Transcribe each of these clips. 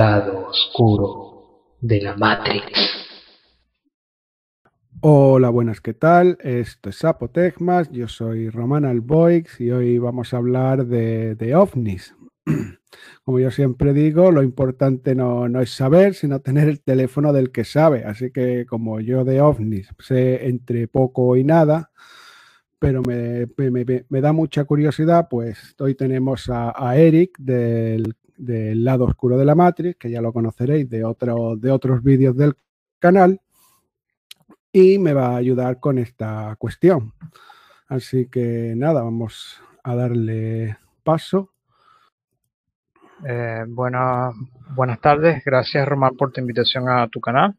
lado oscuro de la Matrix. Hola, buenas, ¿qué tal? Esto es Apotecmas, yo soy Román Alboix y hoy vamos a hablar de, de ovnis. Como yo siempre digo, lo importante no, no, es saber, sino tener el teléfono del que sabe. Así que como yo de ovnis sé entre poco y nada, pero me, me, me da mucha curiosidad, pues hoy tenemos a, a Eric del, del, lado oscuro de la Matrix, que ya lo conoceréis de, otro, de otros vídeos del canal, y me va a ayudar con esta cuestión. Así que nada, vamos a darle paso. Eh, buena, buenas tardes, gracias Román por tu invitación a tu canal.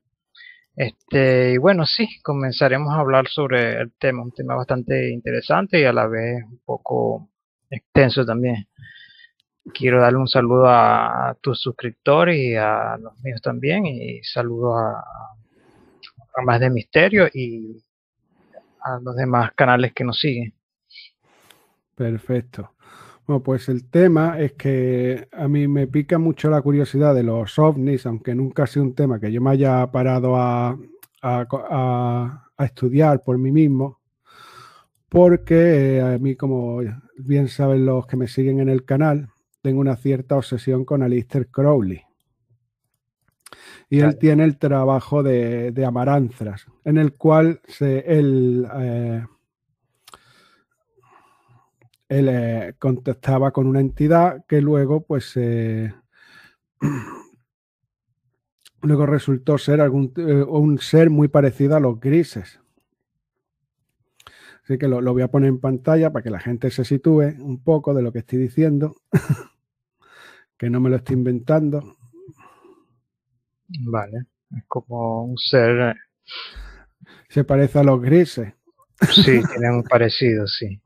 Este, y bueno, sí, comenzaremos a hablar sobre el tema, un tema bastante interesante y a la vez un poco extenso también. Quiero darle un saludo a, tus suscriptores y a los míos también y saludo a, Más de Misterio y a los demás canales que nos siguen. Perfecto. Bueno, pues el tema es que a mí me pica mucho la curiosidad de los ovnis, aunque nunca ha sido un tema que yo me haya parado a estudiar por mí mismo, porque eh, a mí, como bien saben los que me siguen en el canal, tengo una cierta obsesión con Alistair Crowley. Y claro. él tiene el trabajo de, de, Amaranthras, en el cual se, él eh, él eh, contactaba con una entidad que luego, pues, eh, luego resultó ser algún, eh, un ser muy parecido a los grises. Así que lo, lo, voy a poner en pantalla para que la gente se sitúe un poco de lo que estoy diciendo, que no me lo estoy inventando. Vale, es como un ser... Se parece a los grises. Sí, tiene un parecido, sí.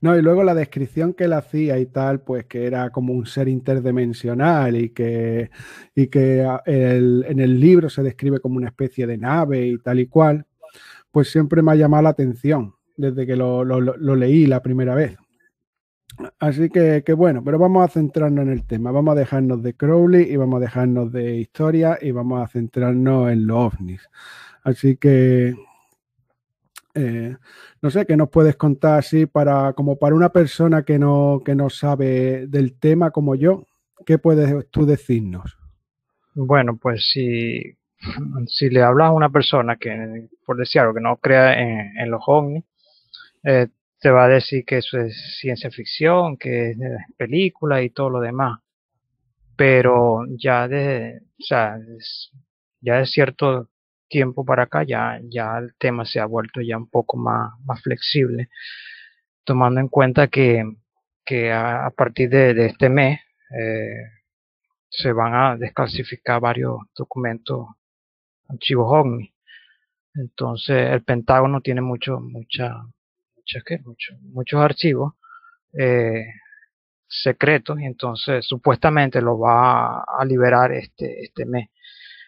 No, y luego la descripción que él hacía y tal, pues que era como un ser interdimensional y que, y que el, en el libro se describe como una especie de nave y tal y cual, pues siempre me ha llamado la atención desde que lo, lo, leí la primera vez. Así que, que, bueno, pero vamos a centrarnos en el tema, vamos a dejarnos de Crowley y vamos a dejarnos de historia y vamos a centrarnos en los ovnis. Así que, eh, no sé, ¿qué nos puedes contar así para, como para una persona que no, que no sabe del tema como yo? ¿Qué puedes tú decirnos? Bueno, pues si, si le hablas a una persona que, por decir algo, que no crea en los ovnis, eh, te va a decir que eso es ciencia ficción, que es película y todo lo demás. Pero ya de, o sea, ya de cierto tiempo para acá ya, ya el tema se ha vuelto ya un poco más, más flexible, tomando en cuenta que, que a, partir de, de, este mes eh, se van a desclasificar varios documentos, archivos OVNI. Entonces el Pentágono tiene mucho, mucha, muchos archivos eh, secretos y entonces supuestamente lo va a liberar este, este mes.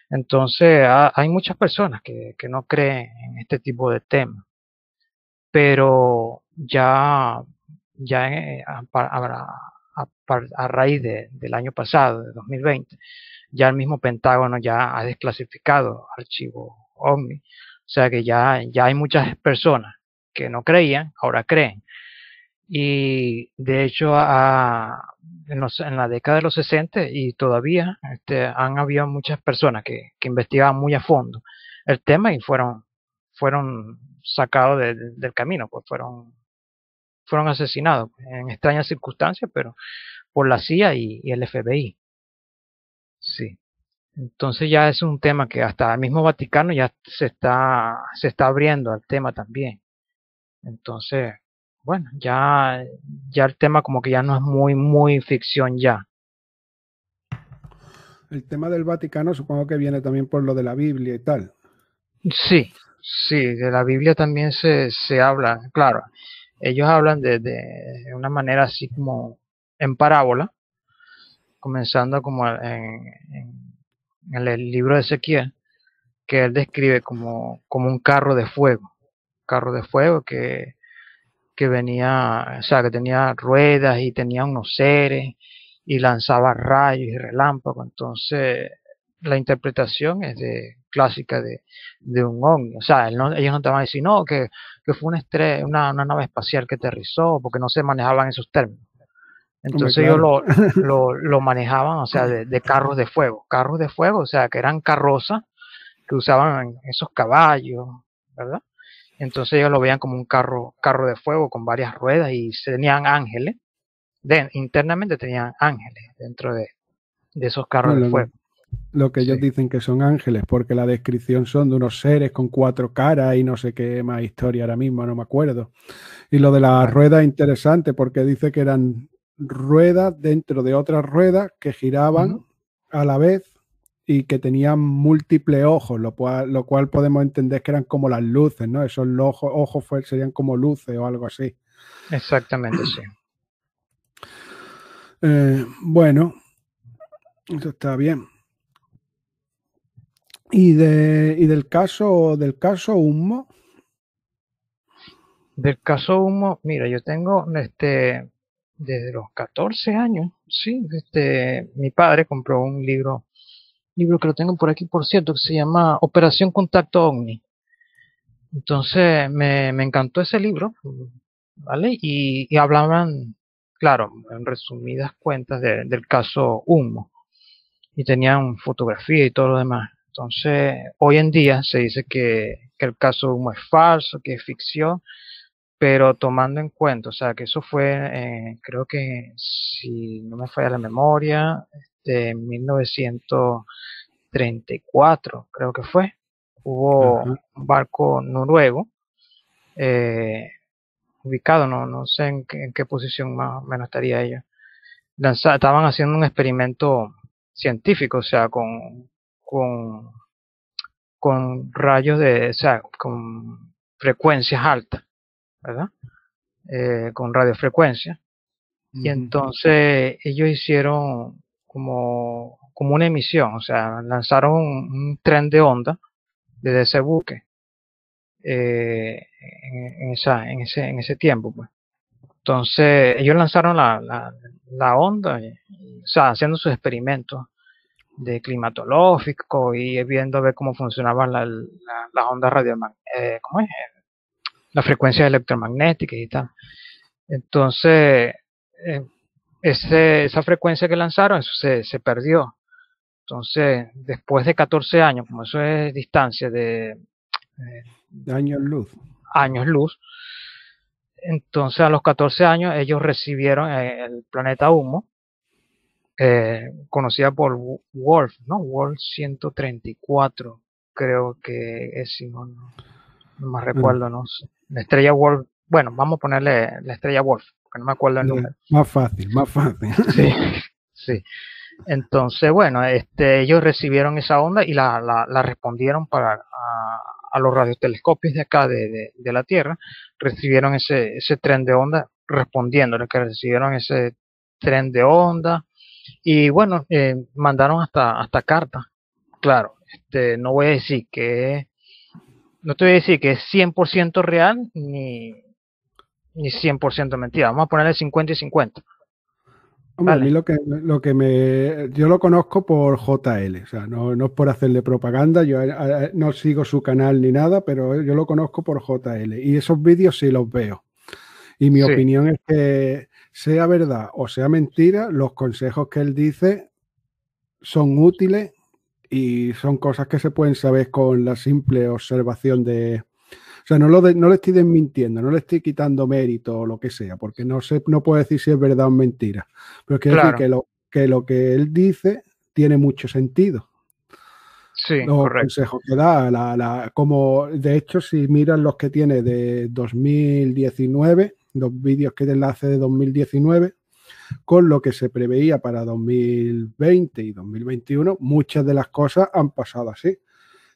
Entonces, hay muchas personas que, que, no creen en este tipo de temas, pero ya, ya a, a, a raíz de, del año pasado, de 2020, ya el mismo Pentágono ya ha desclasificado archivos OVNI, o sea que ya, ya hay muchas personas que no creían, ahora creen. Y de hecho, a, en, la década de los 60 y todavía este, han habido muchas personas que, que, investigaban muy a fondo el tema y fueron, fueron sacados de, de, del camino, pues fueron, fueron asesinados en extrañas circunstancias, pero por la CIA y, y el FBI. Sí. Entonces ya es un tema que hasta el mismo Vaticano ya se está, se está abriendo al tema también. Entonces, bueno, ya, ya el tema como que ya no es muy, muy ficción ya. El tema del Vaticano supongo que viene también por lo de la Biblia y tal. Sí, sí, de la Biblia también se, se habla, claro. Ellos hablan de, de una manera así como en parábola, comenzando como en, en, en el libro de Ezequiel, que él describe como, como un carro de fuego, carro de fuego que que venía, o sea, que tenía ruedas y tenía unos seres y lanzaba rayos y relámpagos. Entonces, la interpretación es de clásica de, un ovni. O sea, ellos no te van a decir, no, que, fue una, estrella, una, nave espacial que aterrizó, porque no se manejaban esos términos. Entonces ellos lo, lo, manejaban, o sea, de, carros de fuego. Carros de fuego, o sea, que eran carrozas que usaban esos caballos, ¿verdad? Entonces ellos lo veían como un carro, carro de fuego con varias ruedas y tenían ángeles. internamente tenían ángeles dentro de, esos carros de fuego lo que ellos dicen que son ángeles, porque la descripción son de unos seres con cuatro caras y no sé qué más historia ahora mismo, no me acuerdo. Y lo de las ruedas es interesante porque dice que eran ruedas dentro de otras ruedas que giraban a la vez y que tenían múltiples ojos, lo cual, lo cual podemos entender que eran como las luces, ¿no? Esos ojos, ojos serían como luces o algo así. Exactamente, sí. Eh, bueno, eso está bien. ¿Y, de, y del caso del caso Humo? Del caso Humo, mira, yo tengo este desde los 14 años, sí, este mi padre compró un libro libro que lo tengo por aquí, por cierto, que se llama Operación Contacto OVNI. Entonces me, encantó ese libro, ¿vale? Y, hablaban, claro, en resumidas cuentas del caso Humo. Y tenían fotografía y todo lo demás. Entonces, hoy en día se dice que, el caso Humo es falso, que es ficción, pero tomando en cuenta, o sea, que eso fue, creo que, si no me falla la memoria, de 1934, creo que fue, hubo un barco noruego eh, ubicado, no, no sé en qué, posición más o menos estaría ellos. estaban haciendo un experimento científico, o sea, con con, con rayos de, o sea, con frecuencias altas, ¿verdad? Eh, con radiofrecuencia. Y entonces ellos hicieron como, como una emisión, o sea, lanzaron un, tren de onda desde ese buque eh, en, esa, en, ese, en ese tiempo. Pues. Entonces ellos lanzaron la, la, la onda, o sea, haciendo sus experimentos de climatológico y viendo a ver cómo funcionaban las la, ondas radiomagnéticas, eh, ¿cómo es? Las frecuencias electromagnéticas y tal. Entonces, eh, ese, esa frecuencia que lanzaron, eso se, se, perdió. Entonces, después de 14 años, como eso es distancia de, eh, años luz. Años luz. Entonces, a los 14 años, ellos recibieron el planeta Humo, eh, conocida por Wolf, ¿no? Wolf 134, creo que es, si no, no, me recuerdo, no. La estrella Wolf, bueno, vamos a ponerle la estrella Wolf, porque no me acuerdo el número. Más fácil, más fácil. Sí, sí. Entonces, bueno, este, ellos recibieron esa onda y la, la, respondieron para a, los radiotelescopios de acá de, de, la Tierra, recibieron ese, ese tren de onda respondiendo, que recibieron ese tren de onda, y bueno, eh, mandaron hasta, hasta carta. Claro, este, no voy a decir que no te voy a decir que es 100% real ni, ni 100% mentira. Vamos a ponerle 50 y 50. Hombre, a mí lo que, lo que me. Yo lo conozco por JL, o sea, no, no es por hacerle propaganda, yo no sigo su canal ni nada, pero yo lo conozco por JL. Y esos vídeos sí los veo. Y mi opinión es que sea verdad o sea mentira, los consejos que él dice son útiles y son cosas que se pueden saber con la simple observación de... O sea, no, lo no le estoy desmintiendo, no le estoy quitando mérito o lo que sea, porque no, sé, no puedo decir si es verdad o mentira. Pero quiero decir que lo, que lo que él dice tiene mucho sentido. Sí, los consejos que da, la, la, como de hecho, si miran los que tiene de 2019, los vídeos que de enlace de 2019 con lo que se preveía para 2020 y 2021, muchas de las cosas han pasado así.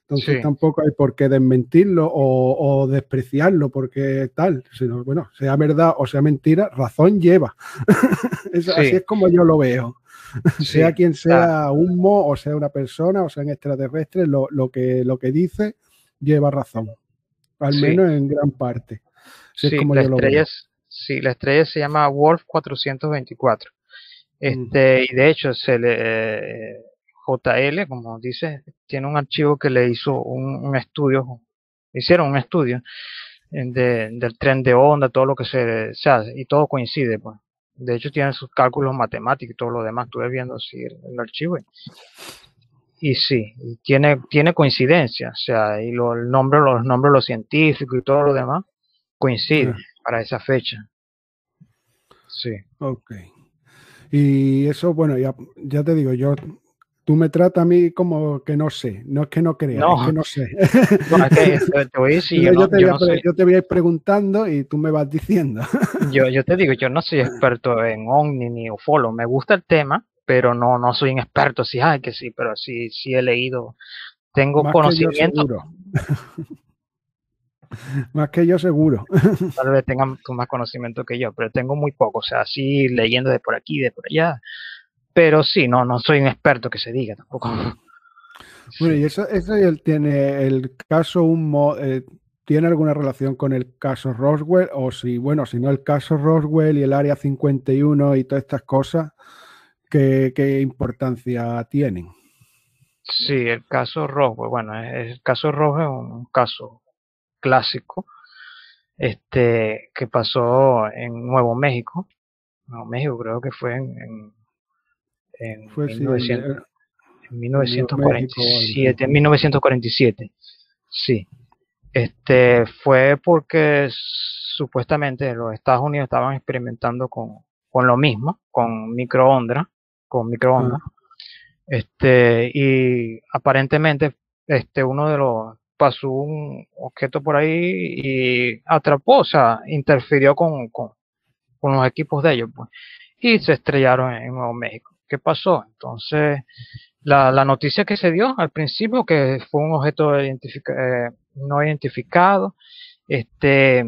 Entonces tampoco hay por qué desmentirlo o, despreciarlo porque tal, sino bueno, sea verdad o sea mentira, razón lleva. Así es como yo lo veo. sea quien sea humo o sea una persona o sea un extraterrestre, lo, lo, que, lo que dice lleva razón. Al menos en gran parte. sí, como yo lo veo. Sí, la estrella se llama Wolf 424. Este, y de hecho, se le, eh, JL, como dice, tiene un archivo que le hizo un, estudio, hicieron un estudio del tren de onda, todo lo que se, hace, y todo coincide, pues. De hecho, tiene sus cálculos matemáticos y todo lo demás. Estuve viendo así el, archivo. Y, sí, tiene, tiene coincidencia. O sea, y lo, el nombre, los nombres de los científicos y todo lo demás coincide para esa fecha. Sí. Ok. Y eso, bueno, ya, ya te digo, yo tú me tratas a mí como que no sé, no es que no crea, es que no sé. yo, te voy a ir preguntando y tú me vas diciendo. yo, yo te digo, yo no soy experto en Omni ni Ufolo, me gusta el tema, pero no, no soy un experto, sí, ay, que sí, pero sí, sí he leído, tengo conocimiento. más que yo seguro. Tal vez tengan más conocimiento que yo, pero tengo muy poco, o sea, así leyendo de por aquí, de por allá, pero sí, no, no soy un experto que se diga tampoco. Bueno, y eso, eso tiene el caso un eh, tiene alguna relación con el caso Roswell o si bueno, si no el caso Roswell y el área 51 y todas estas cosas, ¿qué, qué importancia tienen? Sí, el caso Roswell, bueno, el caso Roswell es un caso clásico este que pasó en Nuevo México. Nuevo México creo que fue en en, 1947, en 1947, sí. Este fue porque supuestamente los Estados Unidos estaban experimentando con, con lo mismo, con microondas, con microondas. Este, y aparentemente, este, uno de los pasó un objeto por ahí y atrapó, o sea, interfirió con, con, con los equipos de ellos, pues, y se estrellaron en Nuevo México qué pasó. Entonces, la, la, noticia que se dio al principio, que fue un objeto eh, no identificado, este,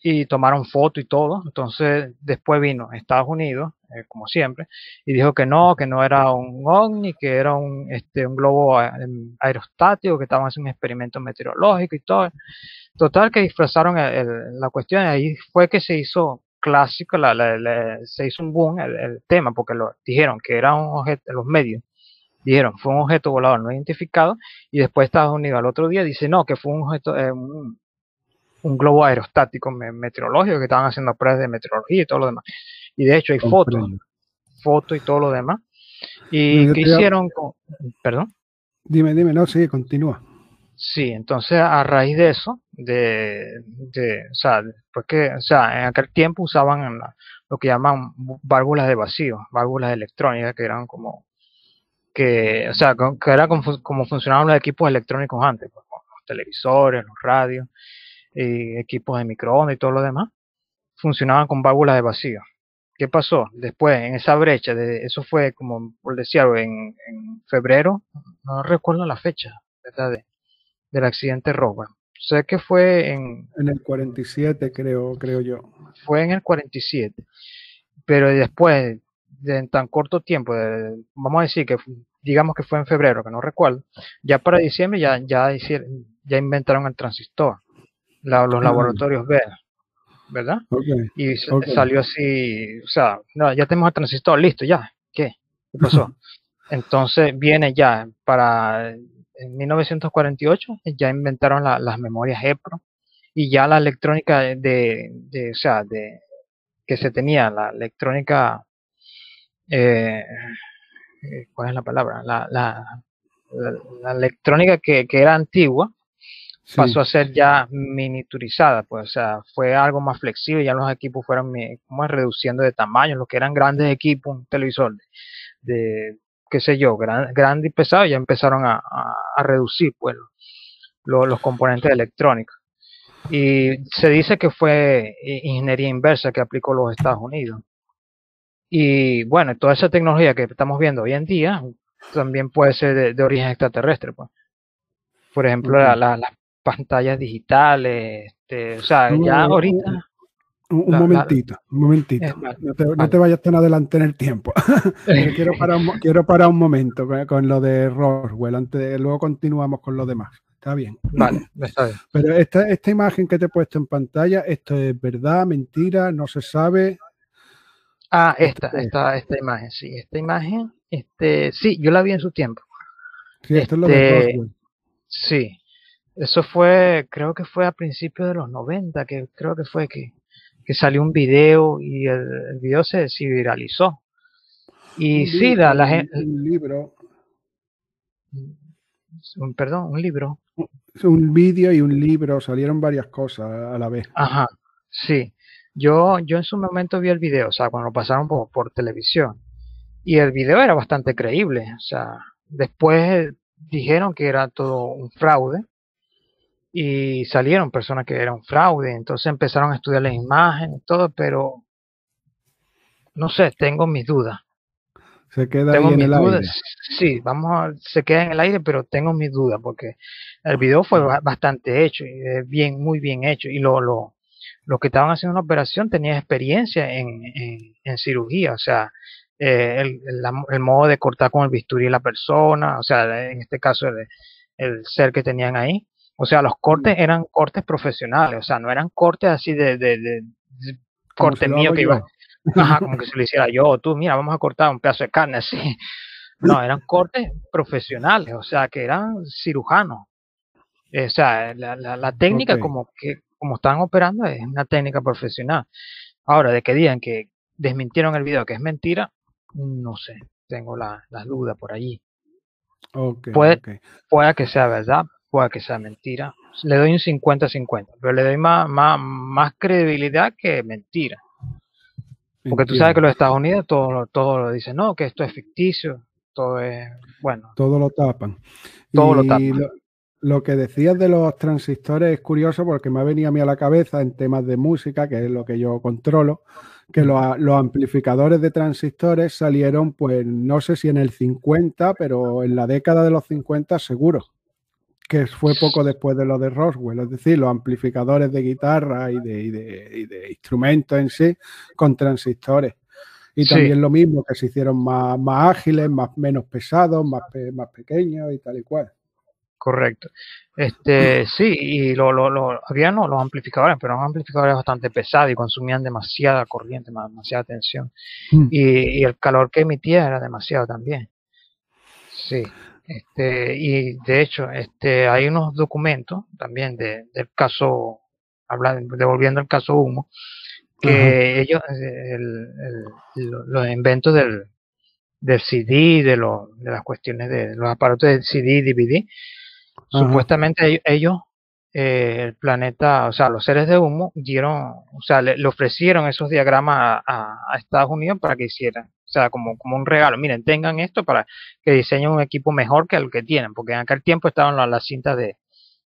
y tomaron foto y todo. Entonces, después vino Estados Unidos, eh, como siempre, y dijo que no, que no era un ovni, que era un, este, un globo aerostático, que estaban haciendo un experimento meteorológico y todo. Total, que disfrazaron la cuestión, ahí fue que se hizo clásico, la, se hizo un boom el, tema, porque lo dijeron que era un objeto, los medios dijeron fue un objeto volador no identificado, y después Estados Unidos al otro día dice no, que fue un objeto, eh, un, globo aerostático meteorológico que estaban haciendo pruebas de meteorología y todo lo demás. Y de hecho hay fotos, fotos y todo lo demás. ¿Y qué hicieron con, perdón? Dime, dime, no, sí, continúa. Sí, entonces a raíz de eso, de, de o sea, porque, o sea, en aquel tiempo usaban lo que llaman válvulas de vacío, válvulas electrónicas que eran como, que, o sea, que era como, funcionaban los equipos electrónicos antes, pues, los televisores, los radios, y equipos de microondas y todo lo demás, funcionaban con válvulas de vacío. ¿Qué pasó? Después, en esa brecha, de, eso fue como, decirlo, en, en febrero, no recuerdo la fecha, ¿verdad? del accidente Roswell. Sé que fue en... En el 47, creo, creo yo. Fue en el 47. Pero después, de en tan corto tiempo, vamos a decir que digamos que fue en febrero, que no recuerdo, ya para diciembre ya, ya, hicieron, ya inventaron el transistor, los ah. laboratorios B, ¿verdad? y salió así, o sea, no, ya tenemos el transistor, listo, ya, ¿qué? ¿Qué pasó? Entonces viene ya para en 1948 ya inventaron las memorias EPRO y ya la electrónica de, o sea, de que se tenía, la electrónica, eh, eh, ¿cuál es la palabra? La, la, la, electrónica que, que, era antigua pasó a ser ya miniaturizada, pues, o sea, fue algo más flexible, ya los equipos fueron como reduciendo de tamaño, los que eran grandes equipos, un televisor de qué sé yo, gran, grande y pesado, ya empezaron a, reducir pues, los componentes electrónicos. Y se dice que fue ingeniería inversa que aplicó los Estados Unidos. Y bueno, toda esa tecnología que estamos viendo hoy en día también puede ser de, origen extraterrestre. Pues. Por ejemplo, las pantallas digitales, este, o sea, ya ahorita un, momentito, un momentito. No te, vayas tan adelante en el tiempo. quiero, parar un, quiero parar un momento con, lo de Roswell, antes, luego continuamos con lo demás. Está bien. Vale, está bien. Pero esta, esta imagen que te he puesto en pantalla, ¿esto es verdad, mentira? ¿No se sabe? Ah, esta, esta, esta imagen, sí, esta imagen, este, sí, yo la vi en su tiempo. Sí, esto es lo de Este, Roswell. Sí, eso fue, creo que fue a principios de los 90, que creo que fue que, que salió un video y el, el video se, se viralizó. Y sí, la, la gente, Un libro, un, perdón, un libro. un vídeo y un libro, salieron varias cosas a la vez. Ajá, sí. Yo, yo en su momento vi el video, o sea, cuando lo pasaron por, por televisión. Y el video era bastante creíble, o sea, después dijeron que era todo un fraude y salieron personas que era un fraude, entonces empezaron a estudiar la imagen y todo, pero no sé, tengo mis dudas. Se queda Tengo ahí en el dudas. aire. Sí, vamos a, se queda en el aire, pero tengo mis dudas porque el video fue ba- bastante hecho, bien, muy bien hecho. Y lo, lo, los que estaban haciendo una operación tenían experiencia en, en, en cirugía, o sea, eh, el, el, el modo de cortar con el bisturí la persona, o sea, en este caso el, el ser que tenían ahí. O sea, los cortes eran cortes profesionales, o sea, no eran cortes así de, de, de- corte mío que iba, Ajá, como que se lo hiciera yo, o tú, mira, vamos a cortar un pedazo de carne así. No, eran cortes profesionales, o sea, que eran cirujanos. Eh, o sea, la, la, la técnica como que como están operando es una técnica profesional. Ahora, de que digan que desmintieron el video, que es mentira, no sé, tengo la, las dudas por allí. Puede-. Pueda que sea verdad, pueda que sea mentira. Le doy un 50-50, pero le doy más, más, más credibilidad que mentira. Porque tú sabes que los Estados Unidos todo, lo- todo lo dicen, no, que esto es ficticio, todo es, bueno, Todo lo tapan. Todo lo Y tapan. Lo, lo que decías de los transistores es curioso porque me ha venido a mí a la cabeza en temas de música, que es lo que yo controlo, que los, los amplificadores de transistores salieron, pues no sé si en el 50, pero en la década de los 50 seguro, que fue poco después de lo de Roswell, es decir, los amplificadores de guitarra y de, y de- y de instrumentos en sí con transistores. Y Sí. también lo mismo, que se hicieron más, más ágiles, más, menos pesados, más, más pequeños y tal y cual. correcto. Este, sí, y lo, lo, lo, había no, los amplificadores, pero eran amplificadores bastante pesados y consumían demasiada corriente, ma- demasiada tensión. Mm. Y, y el calor que emitía era demasiado también. Sí. Este, y de hecho, este, hay unos documentos también de, del caso, hablando, devolviendo el caso Humo, que ellos, eh, el- el- lo- los inventos del, del CD, de, lo- de las cuestiones de los aparatos de CD y DVD, supuestamente ellos, ellos, eh, el planeta, o sea, los seres de humo dieron, o sea, le, le ofrecieron esos diagramas a, a- a Estados Unidos para que hicieran, o sea, como, como un regalo, miren, tengan esto para que diseñen un equipo mejor que el que tienen, porque en aquel tiempo estaban las, las cintas de,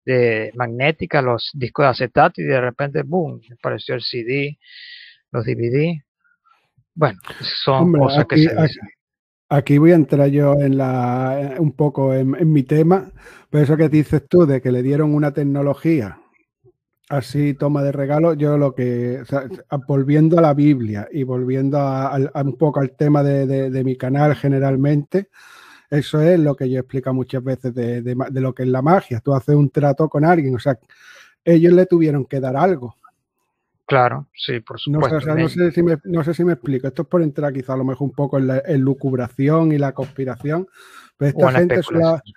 de magnética, los discos de acetato y de repente, boom, apareció el CD, los DVD. Bueno, son Hombre, cosas que se aquí- dicen. aquí voy a entrar yo en la, un poco en, en mi tema, pero eso que dices tú de que le dieron una tecnología así toma de regalo, yo lo que, o sea, a- volviendo a la Biblia y volviendo a, un poco al tema de, de- de mi canal generalmente, eso es lo que yo explico muchas veces de, de lo que es la magia. Tú haces un trato con alguien, o sea, ellos le tuvieron que dar algo. Claro, sí, por No supuesto. o sea, no, sé si me, no sé si me explico. Esto es por entrar quizá a lo mejor un poco en la en lucubración y la conspiración. Pero esta la gente suele, especulación.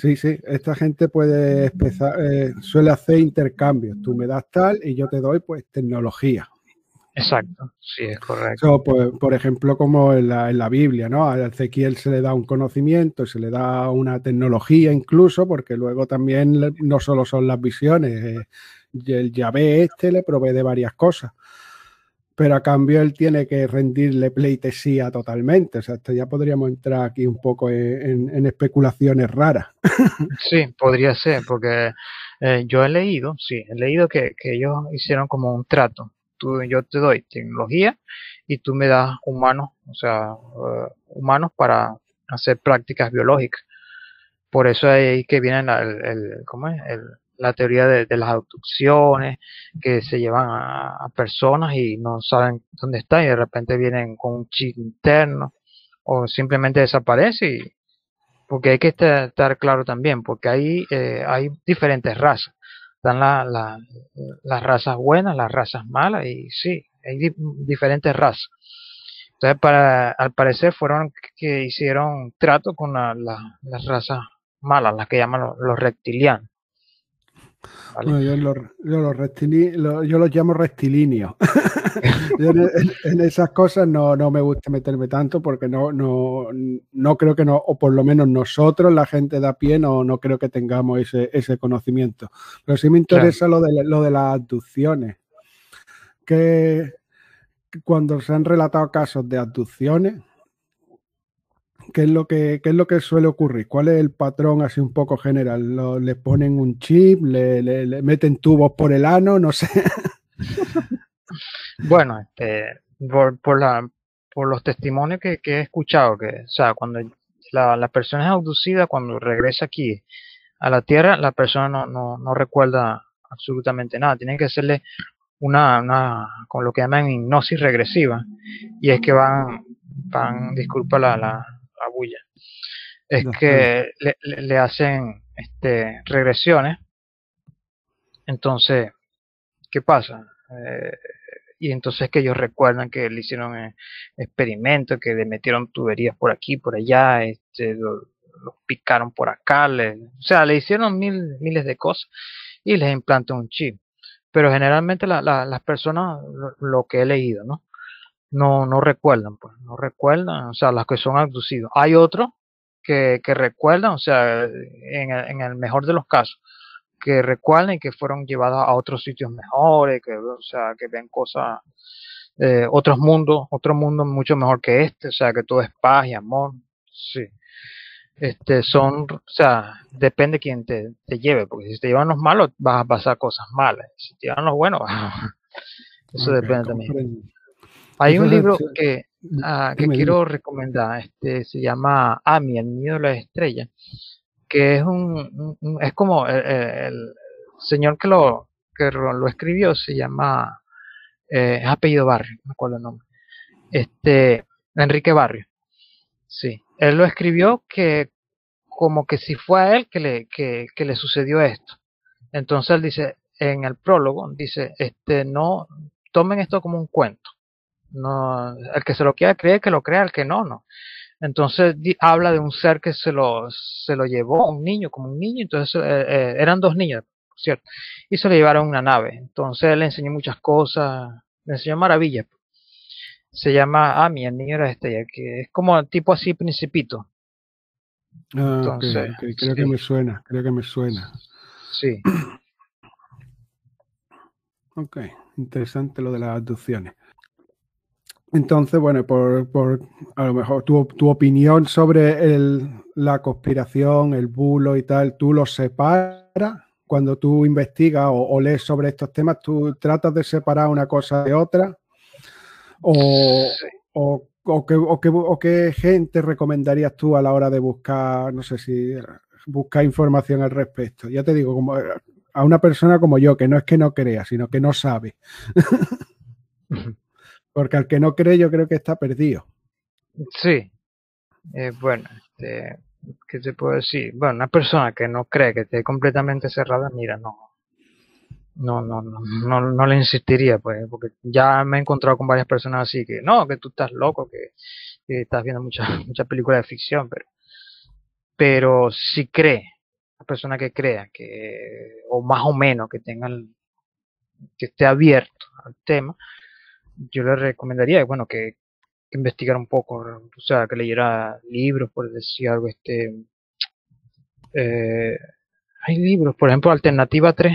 Sí, sí, esta gente puede empezar, eh, suele hacer intercambios. Tú me das tal y yo te doy pues tecnología. Exacto, sí, es correcto. So, pues, por ejemplo, como en la, en la Biblia, ¿no? A Ezequiel se le da un conocimiento, se le da una tecnología incluso, porque luego también no solo son las visiones, eh, el Yahvé este le provee de varias cosas. Pero a cambio él tiene que rendirle pleitesía totalmente. O sea, esto ya podríamos entrar aquí un poco en, especulaciones raras. Sí, podría ser, porque eh, yo he leído, sí, he leído que, ellos hicieron como un trato. Tú, yo te doy tecnología y tú me das humanos, o sea, eh, humanos para hacer prácticas biológicas. Por eso es que viene el, el- ¿cómo es? El- la teoría de, las abducciones, que se llevan a, personas y no saben dónde están y de repente vienen con un chip interno o simplemente desaparece y, porque hay que estar, estar claro también, porque ahí eh, hay diferentes razas. Están la- la- las razas buenas, las razas malas, y sí, hay di- diferentes razas. Entonces, al parecer fueron que hicieron trato con la, las razas malas, las que llaman los, reptilianos. Yo, los, yo, los llamo rectilíneos. en, esas cosas no, no, me gusta meterme tanto porque no, no, no creo que no, o por lo menos nosotros, la gente de a pie, no, no creo que tengamos ese, ese conocimiento. Pero sí me interesa lo, de, lo de las abducciones. Que, cuando se han relatado casos de abducciones, ¿qué es lo que, es lo que suele ocurrir? ¿Cuál es el patrón así un poco general? ¿Le ponen un chip? Le, meten tubos por el ano? No sé. bueno, este, por, la, por los testimonios que, he escuchado, que, o sea, cuando la, persona es abducida, cuando regresa aquí a la Tierra, la persona no, no, no recuerda absolutamente nada. Tienen que hacerle una, una, con lo que llaman hipnosis regresiva, y es que van, van, disculpa la, la, bulla, es que le, le, hacen este, regresiones, entonces, ¿qué pasa? Eh, y entonces que ellos recuerdan que le hicieron eh, experimentos, que le metieron tuberías por aquí, por allá, este, los picaron por acá, le, o sea, le hicieron mil, miles de cosas y les implantan un chip pero generalmente la, las personas, lo, que he leído, ¿no? No, no recuerdan, pues, no recuerdan, o sea, las que son abducidos. Hay otros que, que recuerdan, o sea, en el, en el mejor de los casos, que recuerdan y que fueron llevados a otros sitios mejores, que, o sea, que ven cosas, eh, otros mundos, otro mundo mucho mejor que este, o sea, que todo es paz y amor, sí este, son, o sea, depende de quién te, te, lleve, porque si te llevan los malos vas a pasar cosas malas, si te llevan los buenos, eso depende también. Hay un libro que, ah, que quiero recomendar, este, se llama Ami, el niño de la estrella, que es un, es como el, señor que lo, que lo escribió se llama, eh, es apellido Barrio, no me acuerdo el nombre, este, Enrique Barrio, sí, él lo escribió que como que si fue a él que le, que, le sucedió esto. Entonces él dice, en el prólogo, dice, este, no, tomen esto como un cuento. No, el que se lo quiera creer, que lo crea, el que no, no. Entonces habla de un ser que se lo, se lo llevó, un niño, como un niño, entonces eh, eh, eran dos niños, ¿cierto? Y se lo llevaron a una nave. Entonces le enseñó muchas cosas, le enseñó maravillas se llama Ami, el niño era este, que es como tipo así principito. Ah, Entonces, creo que me suena, creo que me suena. Sí. Ok, interesante lo de las abducciones. Entonces, bueno, por, por a lo mejor tu, tu opinión sobre el, la conspiración, el bulo y tal, ¿tú lo separas? Cuando tú investigas o, o lees sobre estos temas, ¿tú tratas de separar una cosa de otra? O, o, o, qué, gente recomendarías tú a la hora de buscar, no sé si buscar información al respecto? Ya te digo, como a una persona como yo, que no es que no crea, sino que no sabe. Porque al que no cree, yo creo que está perdido. Sí. Eh, bueno, este, ¿qué te puedo decir? Bueno, una persona que no cree, que esté completamente cerrada, mira, no, no, no, no, no, no le insistiría, pues, porque ya me he encontrado con varias personas así que, no, que tú estás loco, que, estás viendo muchas muchas películas de ficción, pero, pero si cree, la persona que crea, que, o más o menos que tengan, que esté abierto al tema, yo le recomendaría, bueno, que, que investigara un poco, o sea, que leyera libros, por decir algo, este, eh, hay libros, por ejemplo, Alternativa 3,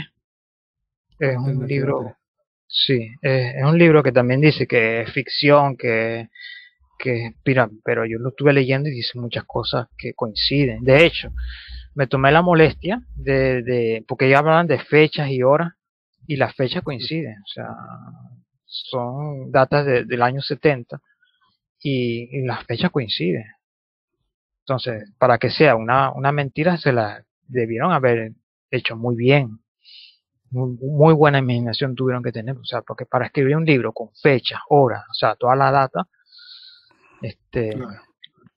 es un libro, sí, es, un libro que también dice que es ficción, que, que inspira, pero yo lo estuve leyendo y dice muchas cosas que coinciden. De hecho, me tomé la molestia de, de porque ya hablan de fechas y horas y las fechas coinciden, o sea, son datas del año 70 y, y, las fechas coinciden. Entonces, para que sea una, una mentira, se la debieron haber hecho muy bien muy, buena imaginación tuvieron que tener, o sea, porque para escribir un libro con fecha, hora, o sea, toda la data, este,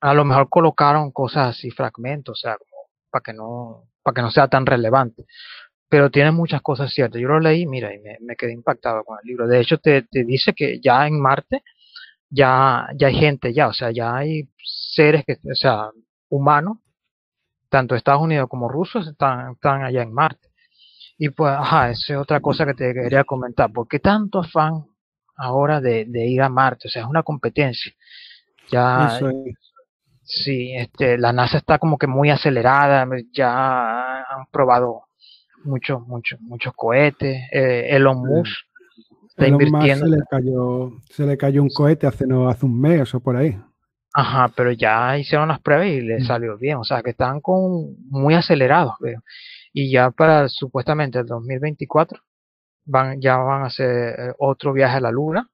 a lo mejor colocaron cosas así, fragmentos, o sea, para que no, para que no sea tan relevante. Pero tiene muchas cosas ciertas. Yo lo leí, mira, y me, quedé impactado con el libro. De hecho, te, te dice que ya en Marte ya, ya hay gente ya, o sea, ya hay seres que, o sea, humanos, tanto Estados Unidos como rusos están, están allá en Marte. Y pues, ajá, esa es otra cosa que te quería comentar. ¿Por qué tanto afán ahora de, de ir a Marte? O sea, es una competencia. Ya, sí, este, la NASA está como que muy acelerada, ya han probado muchos, muchos, muchos cohetes. Eh, Elon Musk está invirtiendo. se, le cayó, se le cayó un cohete hace, no, hace un mes o por ahí. Ajá, pero ya hicieron las pruebas y le mm. salió bien. O sea, que están con muy acelerados, veo. Y ya para supuestamente el 2024 van, ya van a hacer eh, otro viaje a la luna.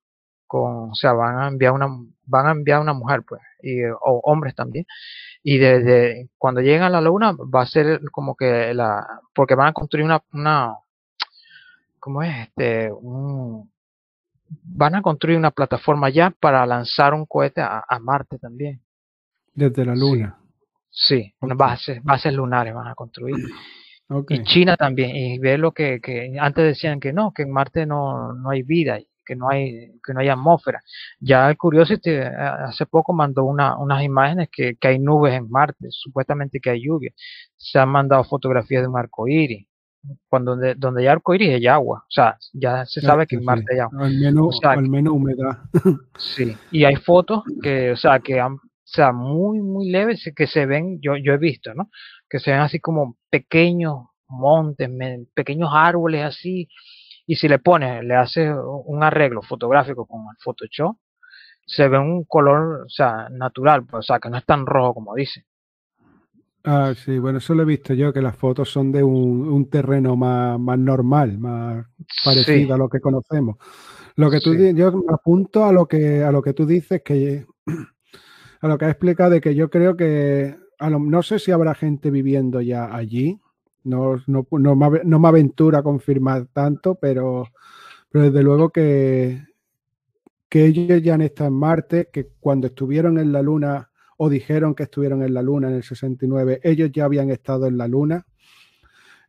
Con, o sea, van a enviar una, van a enviar una mujer, pues, y, o hombres también. Y desde cuando lleguen a la luna va a ser como que la, porque van a construir una, una, ¿cómo es? Este, un, van a construir una plataforma ya para lanzar un cohete a, Marte también. Desde la Luna. Sí, unas bases, bases lunares van a construir. Y China también. Y ve lo que, que, antes decían que no, que en Marte no, no hay vida, que no hay, que no hay atmósfera. Ya el Curiosity eh, hace poco mandó una, unas imágenes que, que hay nubes en Marte, supuestamente que hay lluvia. Se han mandado fotografías de un arco iris cuando donde, donde hay arcoíris hay agua. O sea, ya se sabe que en Marte hay agua. Al menos, al menos humedad. sí, y hay fotos que, o sea, que han, o sea, muy, muy leves que se ven, yo, yo he visto, ¿no? Que se ven así como pequeños montes, pequeños árboles así. Y si le pones, le haces un arreglo fotográfico con el Photoshop, se ve un color, o sea, natural, pues, o sea, que no es tan rojo como dice. Ah, sí, bueno, eso lo he visto yo, que las fotos son de un, terreno más, normal, más parecido a lo que conocemos. Lo que tú yo me apunto a lo que a lo que tú dices, que a lo que has explicado de que yo creo que no sé si habrá gente viviendo ya allí. No, no, no, me, no me aventura a confirmar tanto, pero, pero desde luego que, que ellos ya han estado en Marte, que cuando estuvieron en la Luna o dijeron que estuvieron en la Luna en el 69, ellos ya habían estado en la Luna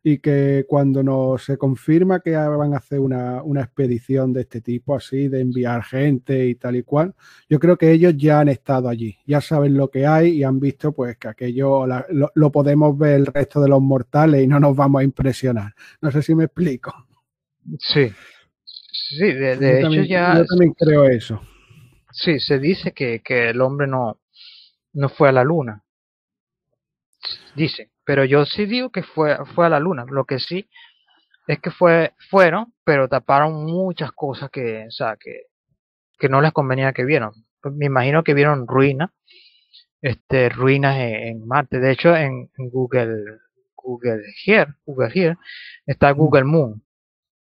y que cuando nos se confirma que van a hacer una, expedición de este tipo, así, de enviar gente y tal y cual, yo creo que ellos ya han estado allí, ya saben lo que hay y han visto pues que aquello lo, podemos ver el resto de los mortales y no nos vamos a impresionar. No sé si me explico. Sí, sí, de, hecho ya... Yo también creo eso. Sí, se dice que, que el hombre no, no fue a la luna. Dice, pero yo sí digo que fue, fue a la luna. Lo que sí es que fue, fueron, pero taparon muchas cosas que, o sea, que, que no les convenía que vieron. Me imagino que vieron ruinas, este, ruinas en, Marte. De hecho, en, Google, Google Here, Google Here, está. Google Moon.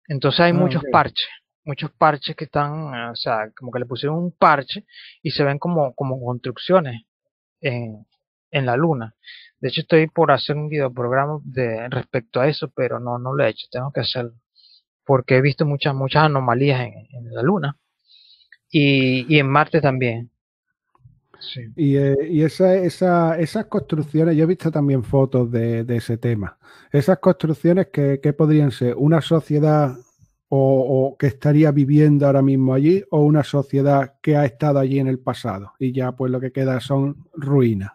Entonces hay ah, muchos parches, muchos parches que están, o sea, como que le pusieron un parche y se ven como, como construcciones en, en la luna. De hecho, estoy por hacer un videoprograma de respecto a eso, pero no, no lo he hecho, tengo que hacerlo. Porque he visto muchas, muchas anomalías en, la luna. Y, y, en Marte también. Y, eh, y esa, esa, esas construcciones, yo he visto también fotos de, de ese tema. Esas construcciones que, que podrían ser una sociedad o, que estaría viviendo ahora mismo allí o una sociedad que ha estado allí en el pasado y ya pues lo que queda son ruinas.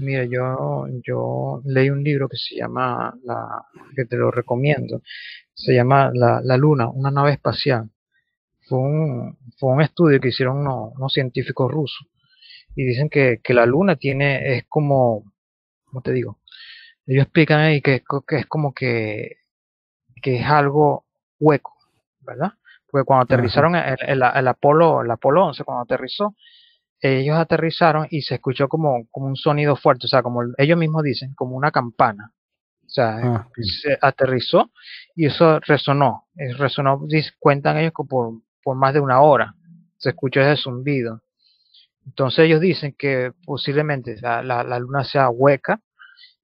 Mira, yo, yo leí un libro que se llama, la, que te lo recomiendo, se llama La, la Luna, una nave espacial. Fue un, fue un estudio que hicieron unos, científicos rusos y dicen que, que, la Luna tiene, es como, ¿cómo te digo? Ellos explican ahí que, que es como que, que es algo hueco, ¿verdad? Porque cuando aterrizaron el, el, Apolo, el Apolo 11, cuando aterrizó, ellos aterrizaron y se escuchó como, como un sonido fuerte, o sea, como ellos mismos dicen, como una campana. O sea, ah, se aterrizó y eso resonó. Eh, resonó, cuentan ellos que por, por más de una hora se escuchó ese zumbido. Entonces ellos dicen que posiblemente la, la, luna sea hueca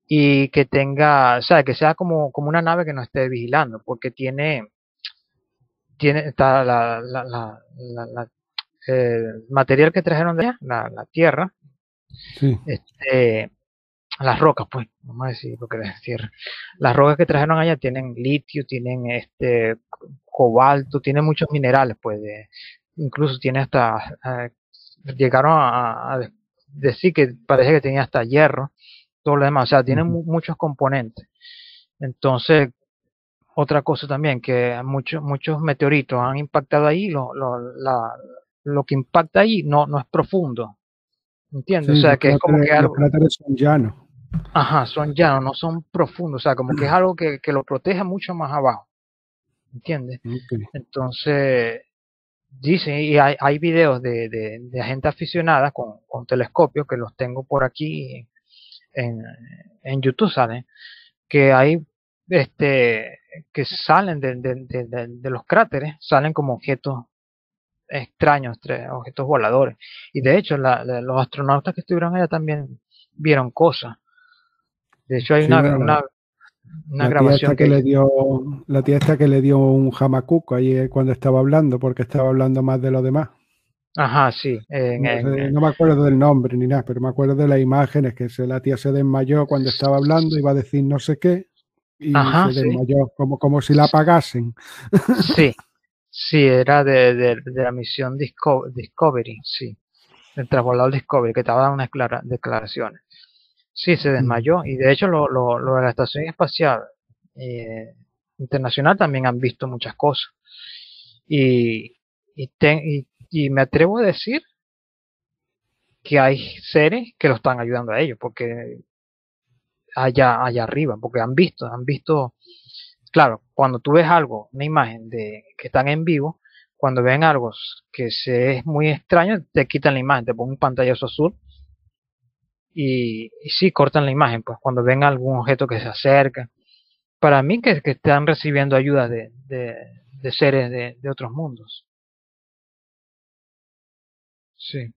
y que tenga, o sea, que sea como, como una nave que nos esté vigilando, porque tiene, tiene está la, la, la, la el material que trajeron de allá, la, tierra, este, las rocas, pues, vamos a decir lo que es tierra. Las rocas que trajeron allá tienen litio, tienen este cobalto, tienen muchos minerales, pues, de, incluso tiene hasta, eh, llegaron a, decir que parece que tenía hasta hierro, todo lo demás, o sea, tiene muchos componentes. Entonces, otra cosa también, que muchos, muchos meteoritos han impactado ahí, lo, lo, la, lo que impacta ahí no, no es profundo. ¿Entiendes? o sea, que es como que algo... Los cráteres son llanos. Ajá, son llanos, no son profundos. O sea, como que es algo que, que lo protege mucho más abajo. ¿Entiendes? Entonces, dicen, y hay, hay videos de, de, de gente aficionada con, con telescopios que los tengo por aquí en, en YouTube, ¿saben? Que hay este, que salen de, de, los cráteres, salen como objetos extraños, objetos voladores. Y de hecho, los astronautas que estuvieron allá también vieron cosas. De hecho, hay una, una, una grabación que, le dio la tía esta que le dio un jamacuco ahí cuando estaba hablando, porque estaba hablando más de lo demás. Ajá, sí. no, me acuerdo del nombre ni nada, pero me acuerdo de las imágenes que la tía se desmayó cuando estaba hablando, iba a decir no sé qué, y se desmayó, como, como si la apagasen. Sí, sí, era de, de, la misión Discovery, sí, el trasvolador Discovery, que estaba dando unas declaraciones. Sí, se desmayó, y de hecho lo, lo, lo de la Estación Espacial eh, Internacional también han visto muchas cosas. Y, y, y, y me atrevo a decir que hay seres que lo están ayudando a ellos, porque allá, allá arriba, porque han visto, han visto, claro, cuando tú ves algo, una imagen de que están en vivo, cuando ven algo que se es muy extraño, te quitan la imagen, te ponen un pantallazo azul y, sí cortan la imagen, pues cuando ven algún objeto que se acerca. Para mí que, que están recibiendo ayuda de, de, seres de, de otros mundos. Sí.